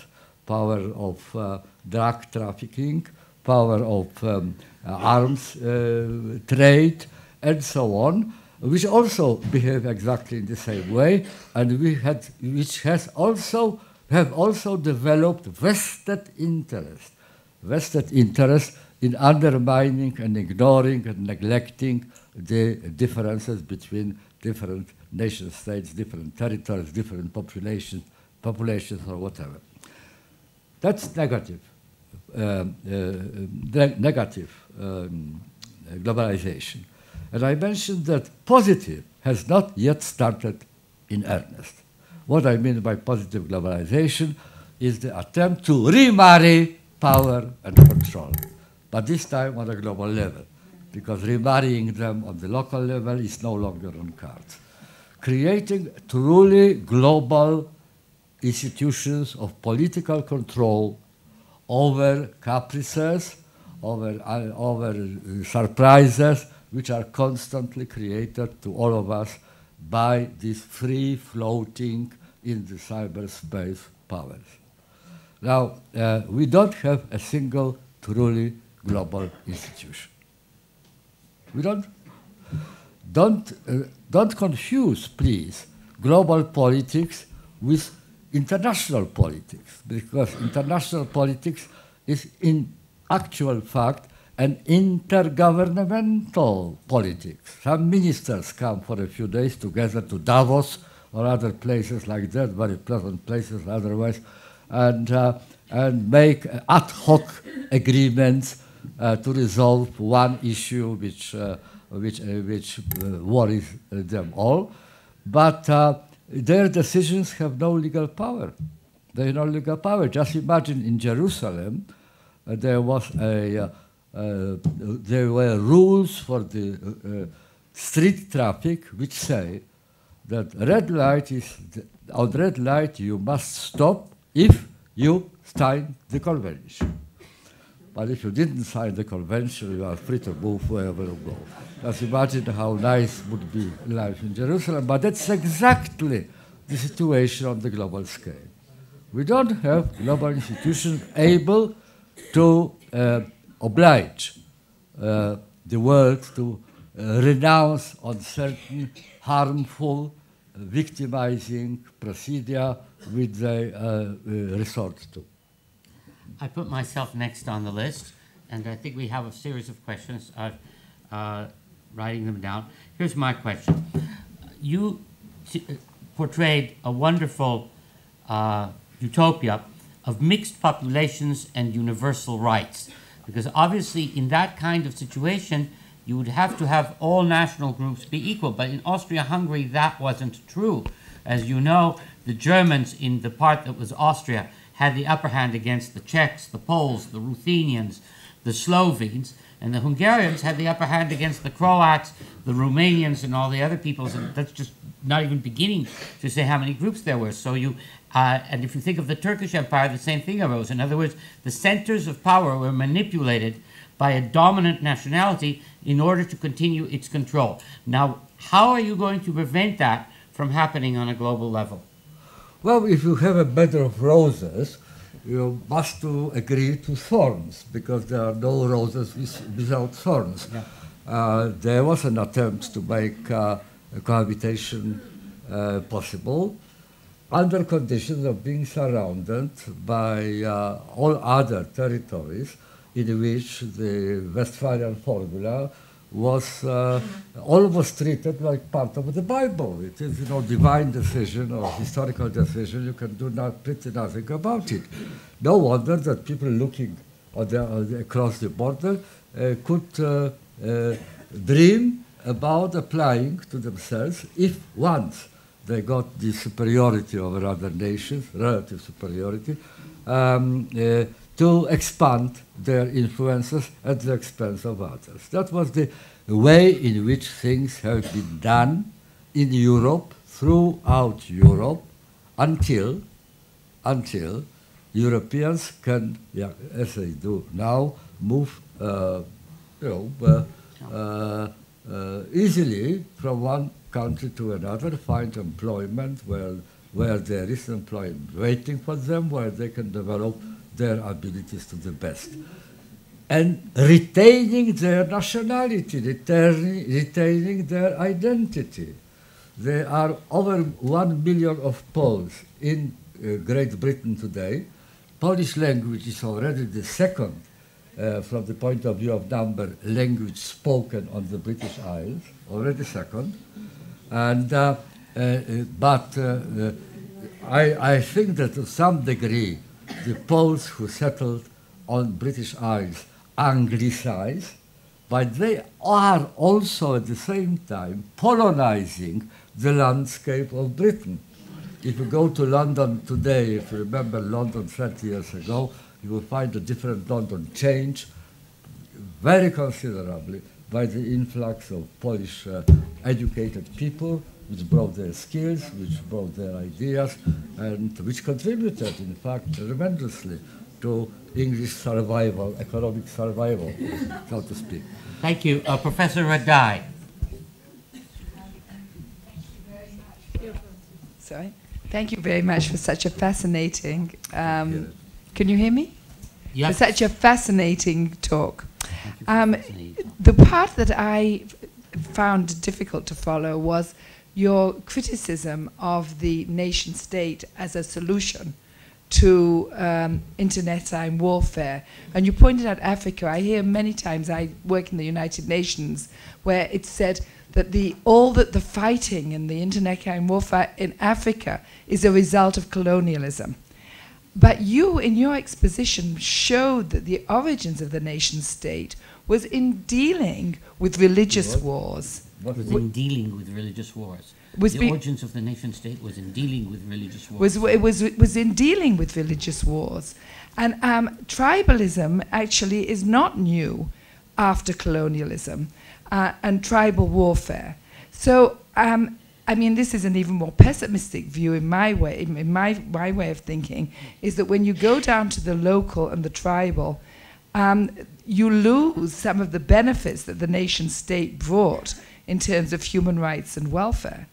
power of uh, drug trafficking, power of um, arms uh, trade, and so on, which also behave exactly in the same way, and we had, which has also have also developed vested interest, vested interest in undermining and ignoring and neglecting the differences between different nation states, different territories, different populations, populations or whatever. That's negative, um, uh, negative um, globalization. And I mentioned that positive has not yet started in earnest. What I mean by positive globalization is the attempt to remarry power and control but this time on a global level, because remarrying them on the local level is no longer on cards. Creating truly global institutions of political control over caprices, over, uh, over uh, surprises, which are constantly created to all of us by these free floating in the cyberspace powers. Now, uh, we don't have a single truly global institution. We don't, don't, uh, don't confuse, please, global politics with international politics, because international politics is in actual fact an intergovernmental politics. Some ministers come for a few days together to Davos or other places like that, very pleasant places otherwise, and, uh, and make ad hoc agreements uh, to resolve one issue which, uh, which, uh, which worries them all. But their decisions have no legal power. They have no legal power. Just imagine in Jerusalem, there was a uh, there were rules for the uh, street traffic which say that red light is on red light you must stop if you sign the convention. But if you didn't sign the convention, you are free to move wherever you go. Just imagine how nice would be life in Jerusalem. But that's exactly the situation on the global scale. We don't have global institutions able to uh, oblige uh, the world to uh, renounce on certain harmful, victimizing procedure which they uh, uh, resort to. I put myself next on the list, and I think we have a series of questions. I'm uh, writing them down. Here's my question. You portrayed a wonderful utopia of mixed populations and universal rights. Because obviously, in that kind of situation, you would have to have all national groups be equal. But in Austria Hungary, that wasn't true. As you know, the Germans, in the part that was Austria, had the upper hand against the Czechs, the Poles, the Ruthenians, the Slovenes, and the Hungarians had the upper hand against the Croats, the Romanians, and all the other peoples. And that's just not even beginning to say how many groups there were. So you, uh, and if you think of the Turkish Empire, the same thing arose. In other words, the centers of power were manipulated by a dominant nationality in order to continue its control. Now, how are you going to prevent that from happening on a global level? Well, if you have a bed of roses, you must to agree to thorns because there are no roses without thorns. Yeah. Uh, there was an attempt to make uh, cohabitation uh, possible under conditions of being surrounded by uh, all other territories in which the Westphalian formula was uh, almost treated like part of the Bible. It is, you know, divine decision or historical decision. You can do not pretty nothing about it. No wonder that people looking the, across the border uh, could uh, uh, dream about applying to themselves if once they got the superiority over other nations, relative superiority, um, uh, to expand their influences at the expense of others. That was the way in which things have been done in Europe, throughout Europe, until, until Europeans can, yeah, as they do now, move, uh, you know, uh, uh, easily from one country to another, find employment where, where there is employment waiting for them, where they can develop their abilities to the best. And retaining their nationality, retaining, retaining their identity. There are over one million of Poles in uh, Great Britain today. Polish language is already the second, uh, from the point of view of number, language spoken on the British Isles, already second. And, uh, uh, uh but I, I think that to some degree, the Poles who settled on British Isles anglicized, but they are also at the same time polonizing the landscape of Britain. If you go to London today, if you remember London 30 years ago, you will find the different London change very considerably by the influx of Polish uh, educated people which brought their skills, which brought their ideas, and which contributed, in fact, tremendously to English survival, economic survival, so to speak. Thank you. Uh, Professor Raday. Sorry. Thank you very much for such a fascinating. Um, Can you hear me? Yes. For such a fascinating talk. Um, the part that I found difficult to follow was your criticism of the nation state as a solution to um, internecine warfare. And you pointed out Africa. I hear many times, I work in the United Nations, where it's said that the, all that the fighting and the internecine warfare in Africa is a result of colonialism. But you, in your exposition, showed that the origins of the nation state was in dealing with religious what? wars. What was in dealing with religious wars? Was the origins of the nation state was in dealing with religious wars. Was it was was in dealing with religious wars, and um, tribalism actually is not new after colonialism uh, and tribal warfare. So. Um, I mean, this is an even more pessimistic view in my way, in my, my way of thinking, is that when you go down to the local and the tribal, um, you lose some of the benefits that the nation state brought in terms of human rights and welfare.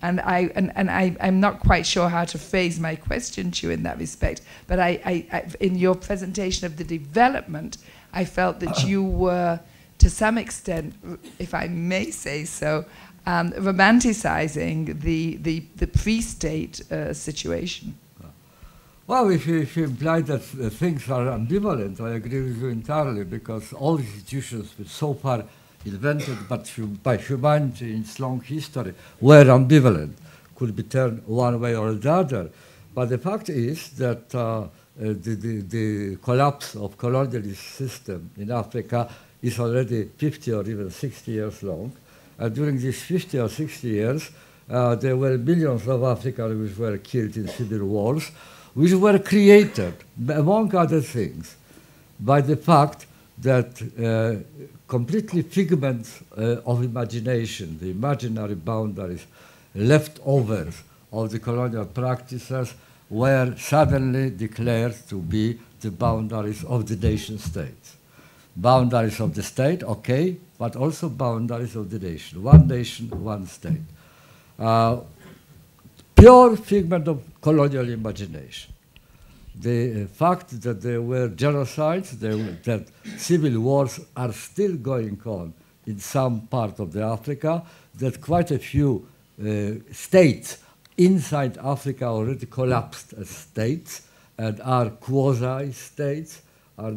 And, I, and, and I, I'm not quite sure how to phrase my question to you in that respect, but I, I, I, in your presentation of the development, I felt that you were, to some extent, if I may say so, um, romanticizing the, the, the pre state uh, situation. Well, if you, if you imply that uh, things are ambivalent, I agree with you entirely because all institutions which so far invented but by humanity in its long history were ambivalent, could be turned one way or the other. But the fact is that uh, uh, the, the, the collapse of colonialist system in Africa is already 50 or even 60 years long. And during these 50 or 60 years, uh, there were millions of Africans which were killed in civil wars, which were created, among other things, by the fact that uh, completely figments uh, of imagination, the imaginary boundaries, leftovers of the colonial practices, were suddenly declared to be the boundaries of the nation states. Boundaries of the state, okay, but also boundaries of the nation. One nation, one state. Uh, pure figment of colonial imagination. The uh, fact that there were genocides, there that civil wars are still going on in some part of the Africa, that quite a few uh, states inside Africa already collapsed as states and are quasi-states, are uh,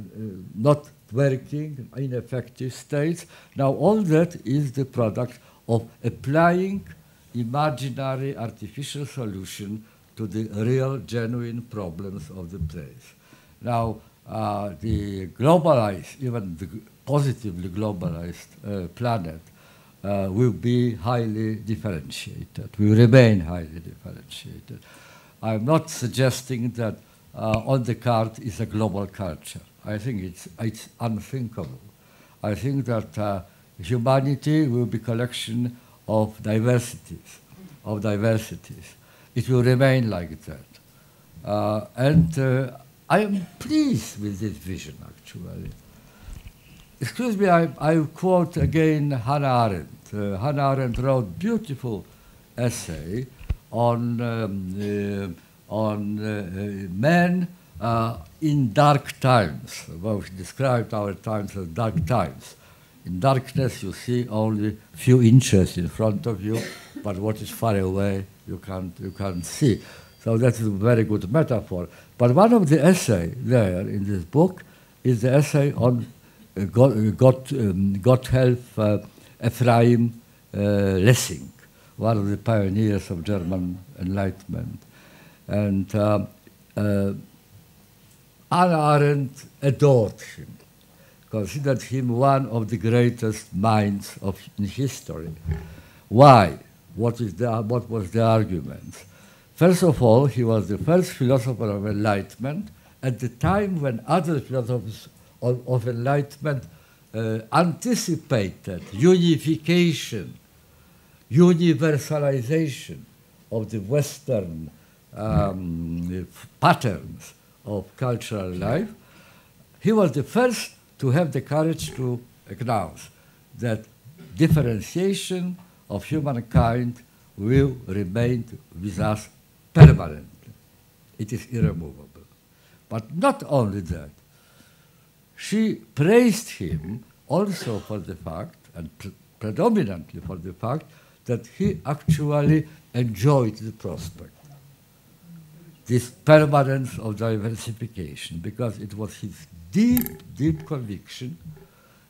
not working, ineffective states. Now all that is the product of applying imaginary artificial solution to the real, genuine problems of the place. Now, uh, the globalized, even the positively globalized uh, planet uh, will be highly differentiated, will remain highly differentiated. I'm not suggesting that uh, on the card is a global culture. I think it's, it's unthinkable. I think that uh, humanity will be collection of diversities, of diversities. It will remain like that. Uh, and uh, I am pleased with this vision, actually. Excuse me, I, I quote again Hannah Arendt. Uh, Hannah Arendt wrote beautiful essay on, um, uh, on uh, men uh, in dark times. Well, she described our times as dark times. In darkness, you see only few inches in front of you, but what is far away, you can't, you can't see. So that is a very good metaphor. But one of the essay there in this book is the essay on uh, God, God, um, Gotthold uh, Ephraim uh, Lessing, one of the pioneers of German Enlightenment. And Hannah Arendt adored him, considered him one of the greatest minds of in history. Why? What, is the, what was the argument? First of all, he was the first philosopher of enlightenment at the time when other philosophers of, of enlightenment uh, anticipated unification, universalization of the Western um, patterns of cultural life. He was the first to have the courage to acknowledge that differentiation of humankind will remain with us permanently. It is irremovable. But not only that, she praised him also for the fact, and pre predominantly for the fact, that he actually enjoyed the prospect. This permanence of diversification, because it was his deep, deep conviction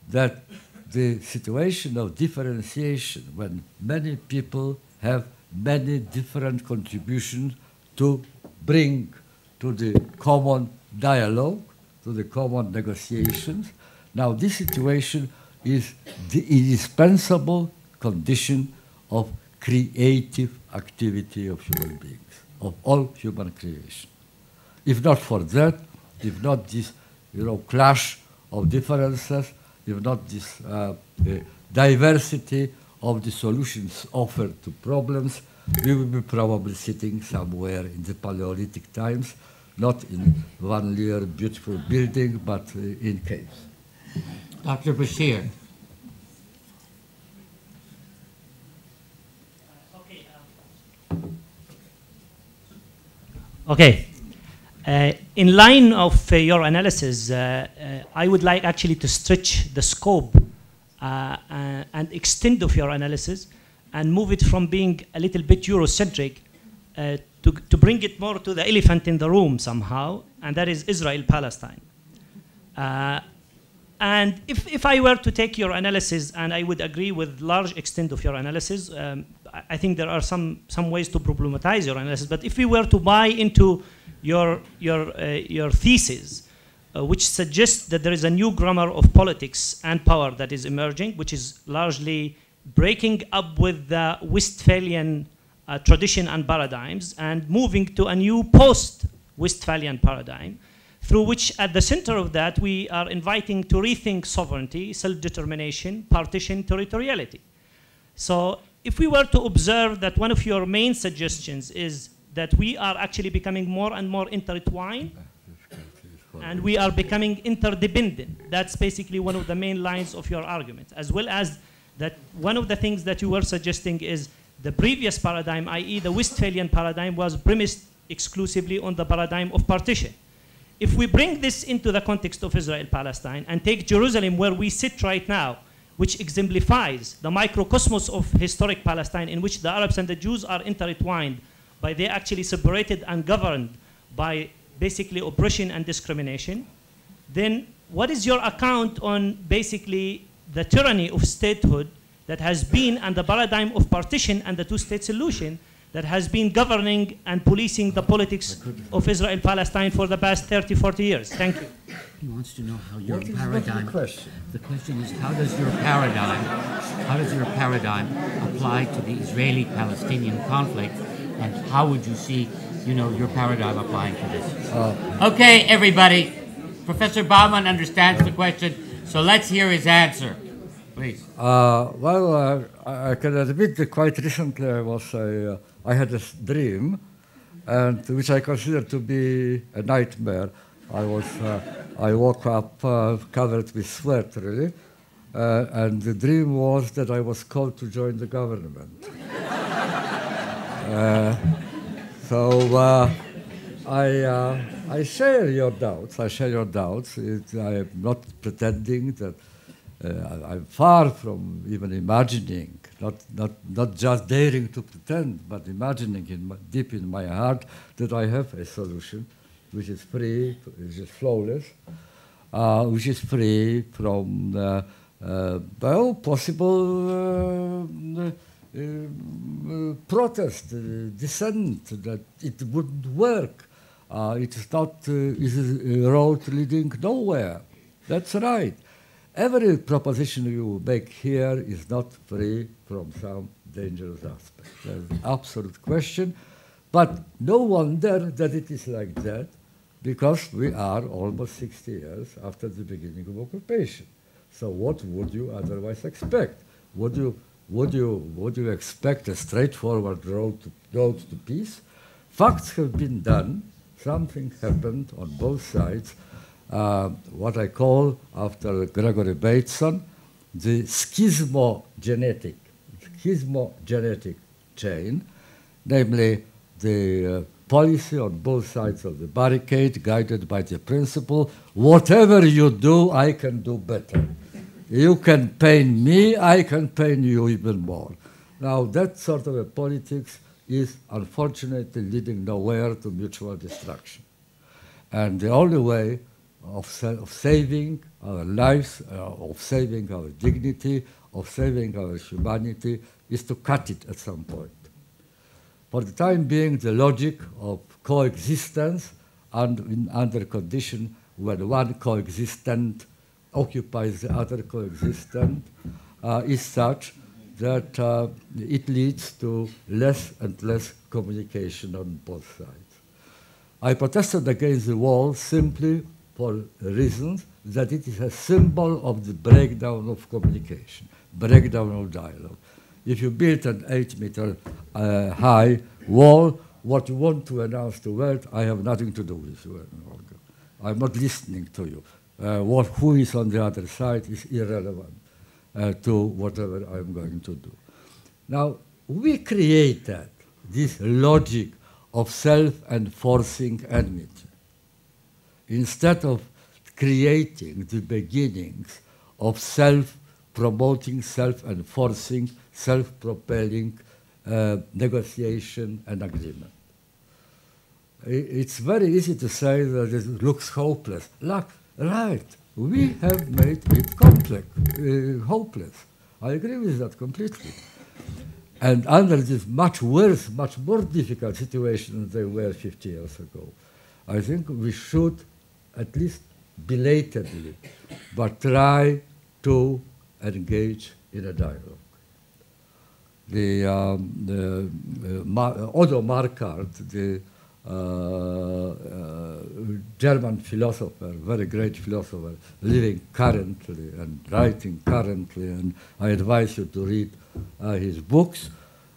that the situation of differentiation, when many people have many different contributions to bring to the common dialogue, to the common negotiations. Now, this situation is the indispensable condition of creative activity of human beings, of all human creation. If not for that, if not this you know, clash of differences, if not this uh, uh, diversity of the solutions offered to problems, we will be probably sitting somewhere in the Paleolithic times not in one clear, beautiful building, but uh, in caves. Dr. Bashir. Okay. Uh, in line of uh, your analysis, uh, uh, I would like actually to stretch the scope uh, uh, and extent of your analysis and move it from being a little bit Eurocentric to, to bring it more to the elephant in the room somehow, and that is Israel-Palestine. And if, if I were to take your analysis, and I would agree with large extent of your analysis, um, I, think there are some, some ways to problematize your analysis, but if we were to buy into your, your, uh, your thesis, uh, which suggests that there is a new grammar of politics and power that is emerging, which is largely breaking up with the Westphalian uh, tradition and paradigms and moving to a new post-Westphalian paradigm, through which at the center of that we are inviting to rethink sovereignty, self-determination, partition, territoriality. So if we were to observe that one of your main suggestions is that we are actually becoming more and more intertwined, and we are becoming interdependent. That's basically one of the main lines of your argument, as well as that one of the things that you were suggesting is the previous paradigm, i.e. the Westphalian paradigm, was premised exclusively on the paradigm of partition. If we bring this into the context of Israel-Palestine and take Jerusalem where we sit right now, which exemplifies the microcosmos of historic Palestine in which the Arabs and the Jews are intertwined by they actually separated and governed by basically oppression and discrimination, then what is your account on basically the tyranny of statehood that has been and the paradigm of partition and the two-state solution that has been governing and policing the politics of Israel-Palestine for the past 30, 40 years? Thank you. He wants to know how your What is- what is paradigm. the question? The question is how does your paradigm, how does your paradigm apply to the Israeli-Palestinian conflict, and how would you see, you know, your paradigm applying to this? okay, everybody. Professor Bauman understands the question, so let's hear his answer, please. Uh, well, uh, I can admit that quite recently I was a, uh, I had a dream, and which I consider to be a nightmare. I was uh, I woke up uh, covered with sweat, really, uh, and the dream was that I was called to join the government. So I, I share your doubts. I share your doubts. It, I am not pretending that uh, I'm far from even imagining, not, not, not just daring to pretend, but imagining in my, deep in my heart that I have a solution which is free, which is flawless, uh, which is free from uh, uh, well, possible uh, uh, protest, dissent, that it wouldn't work. It is not is a road leading nowhere. That's right. Every proposition you make here is not free from some dangerous aspect. There's an absolute question. But no wonder that it is like that, because we are almost 60 years after the beginning of occupation. So what would you otherwise expect? Would you, would you, would you expect a straightforward road to, road to peace? Facts have been done. Something happened on both sides. Uh, what I call, after Gregory Bateson, the schismogenetic, schismogenetic chain, namely the uh, policy on both sides of the barricade, guided by the principle, whatever you do, I can do better. You can pain me, I can pain you even more. Now, that sort of a politics is unfortunately leading nowhere to mutual destruction. And the only way of, sa- of saving our lives, uh, of saving our dignity, of saving our humanity is to cut it at some point. For the time being, the logic of coexistence and in, under condition when one coexistent occupies the other coexistent uh, is such that uh, it leads to less and less communication on both sides. I protested against the wall simply for reasons that it is a symbol of the breakdown of communication, breakdown of dialogue. If you build an eight meter uh, high wall what you want to announce to the world, I have nothing to do with you. I'm not listening to you. Uh, what, who is on the other side is irrelevant uh, to whatever I'm going to do. Now, we created this logic of self-enforcing enmity. Instead of creating the beginnings of self-promoting, self-enforcing, self-propelling uh, negotiation and agreement. It's very easy to say that it looks hopeless. Look, right, we have made it complex, uh, hopeless. I agree with that completely. And under this much worse, much more difficult situation than they were 50 years ago, I think we should at least belatedly, but try to engage in a dialogue. The, um, the uh, Mar Odo Marquard, the uh, uh, German philosopher, very great philosopher, living currently and writing currently, and I advise you to read uh, his books.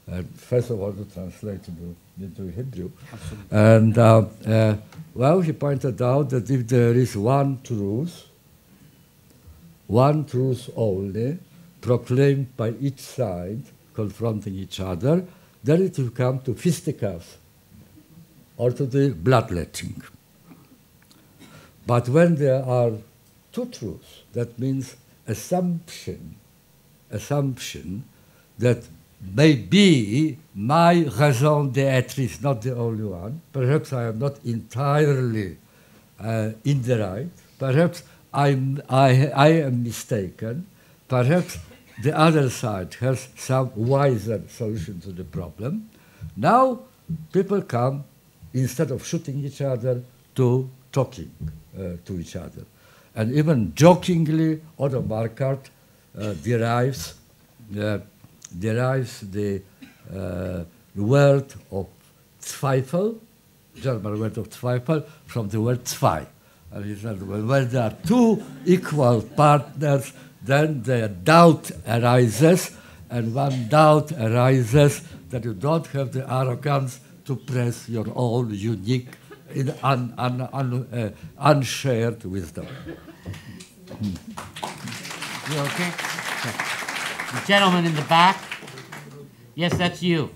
And first of all, to translate into, into Hebrew. Absolutely. And uh, uh, well, he pointed out that if there is one truth, one truth only, proclaimed by each side, confronting each other, then it will come to fisticuffs or to the bloodletting. But when there are two truths, that means assumption, assumption that maybe my raison d'etre is not the only one. Perhaps I am not entirely uh, in the right. Perhaps I'm, I, I am mistaken. Perhaps the other side has some wiser solution to the problem. Now people come instead of shooting each other, to talking uh, to each other. And even jokingly, Odo Marquard uh, derives, uh, derives the uh, word of Zweifel, German word of Zweifel, from the word zwei. And he said, well, when there are two equal partners, then the doubt arises, and one doubt arises that you don't have the arrogance to press your own unique, un, un, un, uh, unshared wisdom. You okay? The gentleman in the back. Yes, that's you.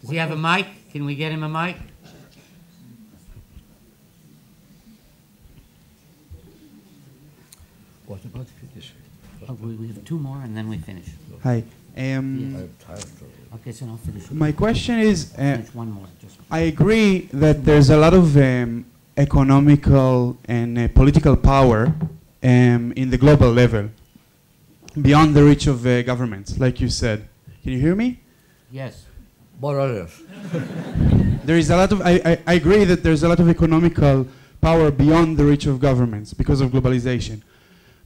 Does he have a mic? Can we get him a mic? What about finish? Oh, we, we have two more and then we finish. Hi. Um, I'm tired of Okay, so I'll finish. my question is, uh, one more. Just I agree that there's a lot of um, economical and uh, political power um, in the global level, beyond the reach of uh, governments, like you said. Can you hear me? yes. More or less. There is a lot of. I, I, I agree that there's a lot of economical power beyond the reach of governments because of globalization.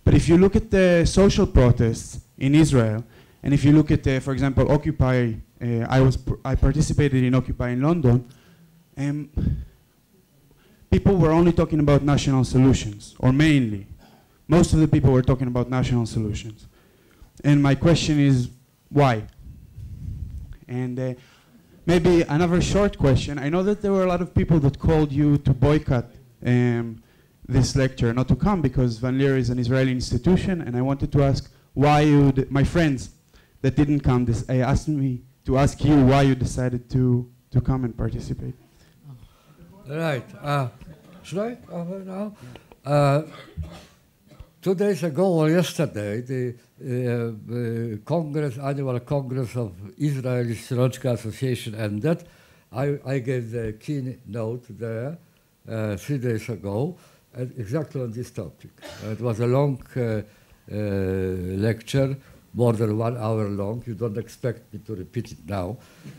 But if you look at the social protests in Israel, and if you look at, uh, for example, Occupy, uh, I was I participated in Occupy in London. Um, people were only talking about national solutions, or mainly, most of the people were talking about national solutions. And my question is, why? And uh, maybe another short question. I know that there were a lot of people that called you to boycott um, this lecture, not to come because Van Leer is an Israeli institution, and I wanted to ask why you, my friends that didn't come, this, I asked me to ask you why you decided to, to come and participate. Right. Uh, should I? Uh, now? Uh, two days ago or yesterday, the uh, the Congress, annual Congress of Israeli Sociological Association ended. I, I gave the keynote there uh, three days ago, exactly on this topic. Uh, it was a long uh, uh, lecture, more than one hour long. You don't expect me to repeat it now,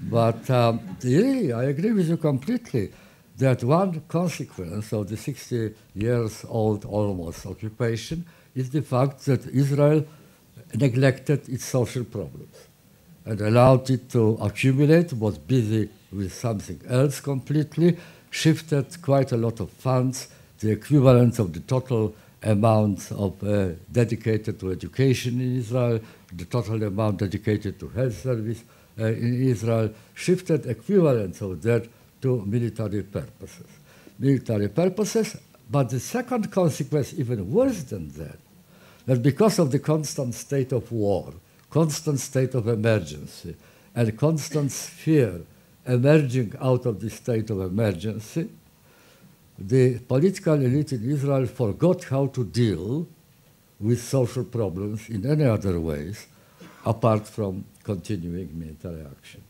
but um, really, I agree with you completely that one consequence of the 60 years old almost occupation is the fact that Israel neglected its social problems and allowed it to accumulate, was busy with something else completely, shifted quite a lot of funds, the equivalent of the total amount of uh, dedicated to education in Israel, the total amount dedicated to health service, uh, in Israel shifted equivalence of that to military purposes. Military purposes, but the second consequence, even worse than that, that because of the constant state of war, constant state of emergency, and constant fear emerging out of the state of emergency, the political elite in Israel forgot how to deal with social problems in any other ways apart from continuing military action.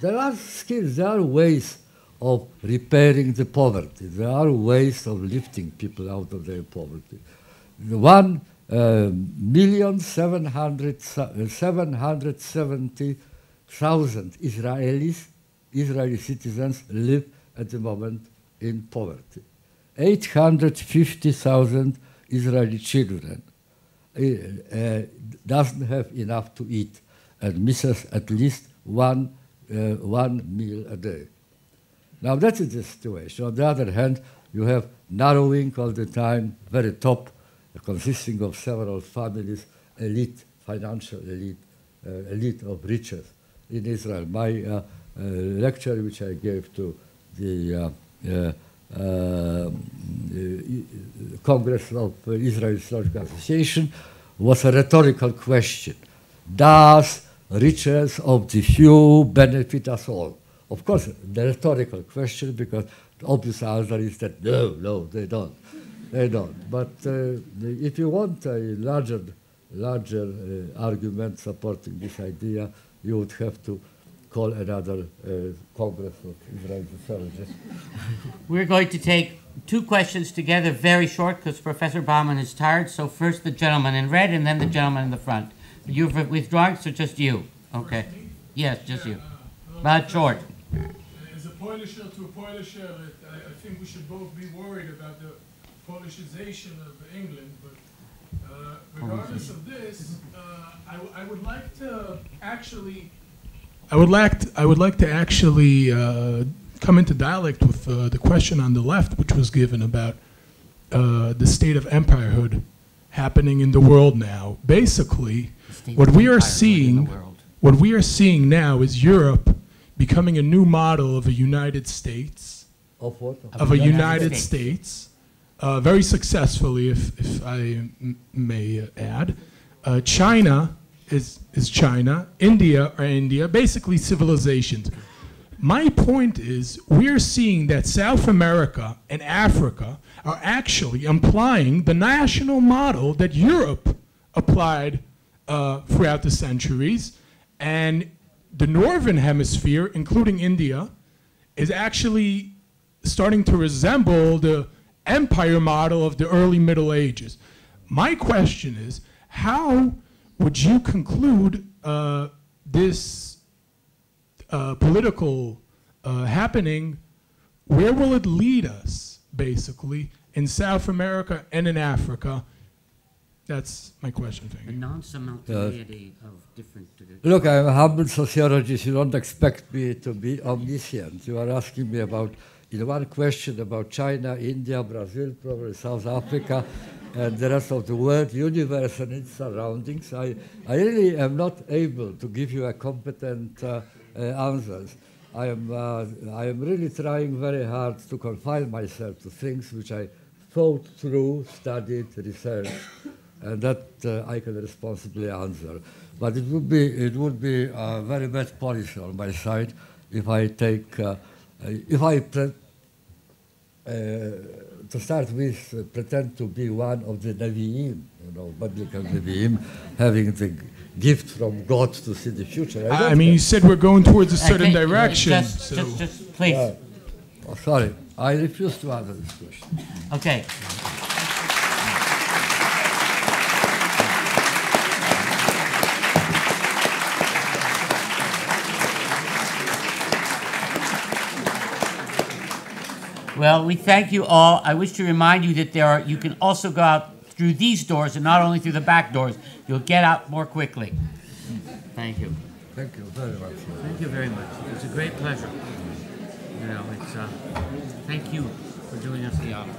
There are skills, there are ways of repairing the poverty. There are ways of lifting people out of their poverty. One uh, million seven hundred seven hundred seventy thousand Israelis, Israeli citizens live at the moment in poverty. 850,000 Israeli children uh, doesn't have enough to eat and misses at least one, uh, one meal a day. Now that is the situation. On the other hand, you have narrowing all the time, very top, consisting of several families, elite, financial elite, uh, elite of riches in Israel. My lecture, which I gave to the Congress of Israel Sociological Association, was a rhetorical question. Does riches of the few benefit us all? Of course, the rhetorical question, because the obvious answer is that no, no, they don't. They don't. But uh, if you want a larger, larger uh, argument supporting this idea, you would have to call another uh, Congress of Israeli sociologists. We're going to take two questions together, very short, because Professor Bauman is tired. So first the gentleman in red, and then the gentleman in the front. You've withdrawn, so just you. Okay. Yes, just you. But short. As a Polisher to a Polisher, I, I think we should both be worried about the Polishization of England. But uh, regardless of this, uh, I, I would like to actually I would like to, I would like to actually uh, come into dialect with uh, the question on the left, which was given about uh, the state of empirehood happening in the world now. Basically, what we are seeing, what we are seeing now is Europe becoming a new model of a United States. Of what? Of, a United, United States, States uh, very successfully, if, if I may add. Uh, China is, is China, India are India, basically civilizations. My point is, we're seeing that South America and Africa are actually implying the national model that Europe applied uh, throughout the centuries. And the northern hemisphere, including India, is actually starting to resemble the empire model of the early Middle Ages. My question is, how would you conclude uh, this uh, political uh, happening? Where will it lead us, basically, in South America and in Africa? That's my question. Thank you. A non-simultaneity of different. Look, I'm a humble sociologist. You don't expect me to be omniscient. You are asking me about, in one question about China, India, Brazil, probably South Africa and the rest of the world, universe and its surroundings. I, I really am not able to give you a competent uh, uh, answers. I am, uh, I am really trying very hard to confine myself to things which I thought through, studied, researched, and that uh, I can responsibly answer. But it would be, it would be a very bad policy on my side if I take, uh, if I to start with, uh, pretend to be one of the Nevi'im, you know, biblical Nevi'im, having the gift from God to see the future. I, I mean, you said we're going towards a certain direction. Just, so. just, just, please. Uh, oh, sorry, I refuse to answer this question. Okay. Well, we thank you all. I wish to remind you that there are, you can also go out through these doors and not only through the back doors. You'll get out more quickly. Thank you. Thank you very much. Thank you very much. It was a great pleasure. You know, it's, uh, thank you for doing us the honor.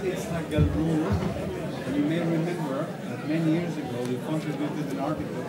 Itzhak Galnoor, and you may remember that many years ago you contributed an article